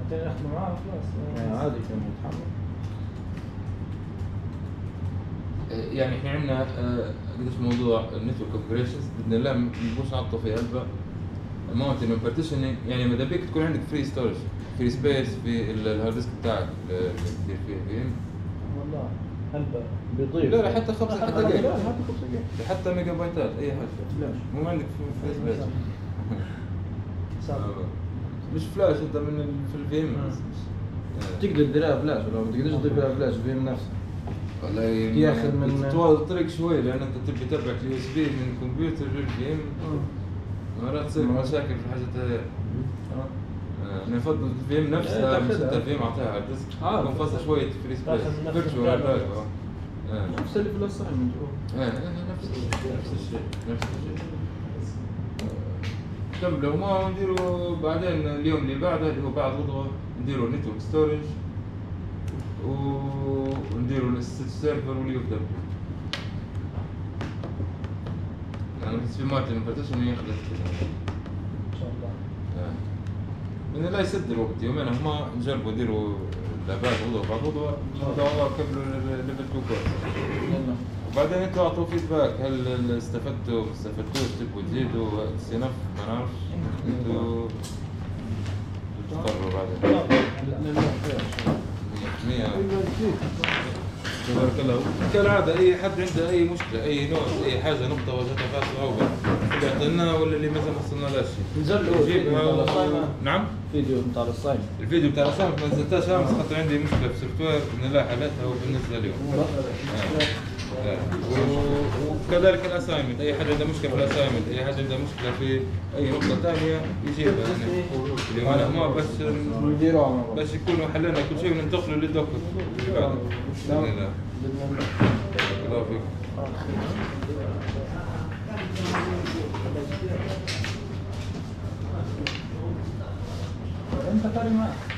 حتى نحكي معاه خلاص. يعني عادي كان يتحمل. يعني إحنا عندنا قديش موضوع ال network configurations بدنا لا نبوش نحطه في هلبة mounting و partitioning يعني ماذا بيك تكون عندك free storage free space في ال- ال hard disk بتاعك اللي تدير فيه VM والله. بيضيف لا لا حتى خمسة حتى لا حتى ميجا بايتات أي حاجة ليش؟ مو عندك free space صح مش فلاش أنت من في ال VM مش- آه. تقدر تديرها فلاش ولا ما تقدرش تضيفها فلاش في نفسه. والله ياخذ من- طوال الطريق شوي لأن أنت تبي تربح ال USB من الكمبيوتر لل VM مرات تصير مشاكل في الحاجات هذه آه، أنا افضل ال VM نفسها إيه، مش تاخذها. انت ال VM اعطيها hard disk آه. يكون فاصل شوية free space virtual نفس اللي في ال assignment آه، آه، نفس نفس الشيء نفس الشيء. آه، كملوا وما نديروا بعدين اليوم اللي بعده اللي هو بعد غدوه نديروا network storage ونديروا server وال UFW أنا بس في mounting partition ياخذ. كذا ان شاء الله آه. من لا يسد الوقت يومين هما نجربوا نديروا lab ات غدوه بعد غدوه ندوروا كملوا level 2 course وبعدين أنتوا اعطوا feedback هل استفدتوا ما استفدتوش تبغوا تزيدوا سينف ما نعرفش أنتوا تقرروا بعدين لا لا خير 100% تبارك الله. كالعادة أي حد عنده أي مشكلة أي نوع أي حاجة نقطة واجهتها فيها صعوبة اللي يعطينا ولا اللي مثلا وصلنا لاش نزلوا نجيبها فيديو بتاع الصايمة. نعم؟ فيديو بتاع الصايمة. الفيديو بتاع الأسامي ما نزلتهاش خاطر عندي مشكلة في ال software حلتها وبنزلها اليوم آه. وكذلك ال assignment اي حد عنده مشكله في ال assignment اي حد عنده مشكله في اي نقطه ثانية يجيبها يعني أنا ما بس بس يكونوا حلينا كل شيء وننتقلوا بعده باذن الله بارك الله فيك انت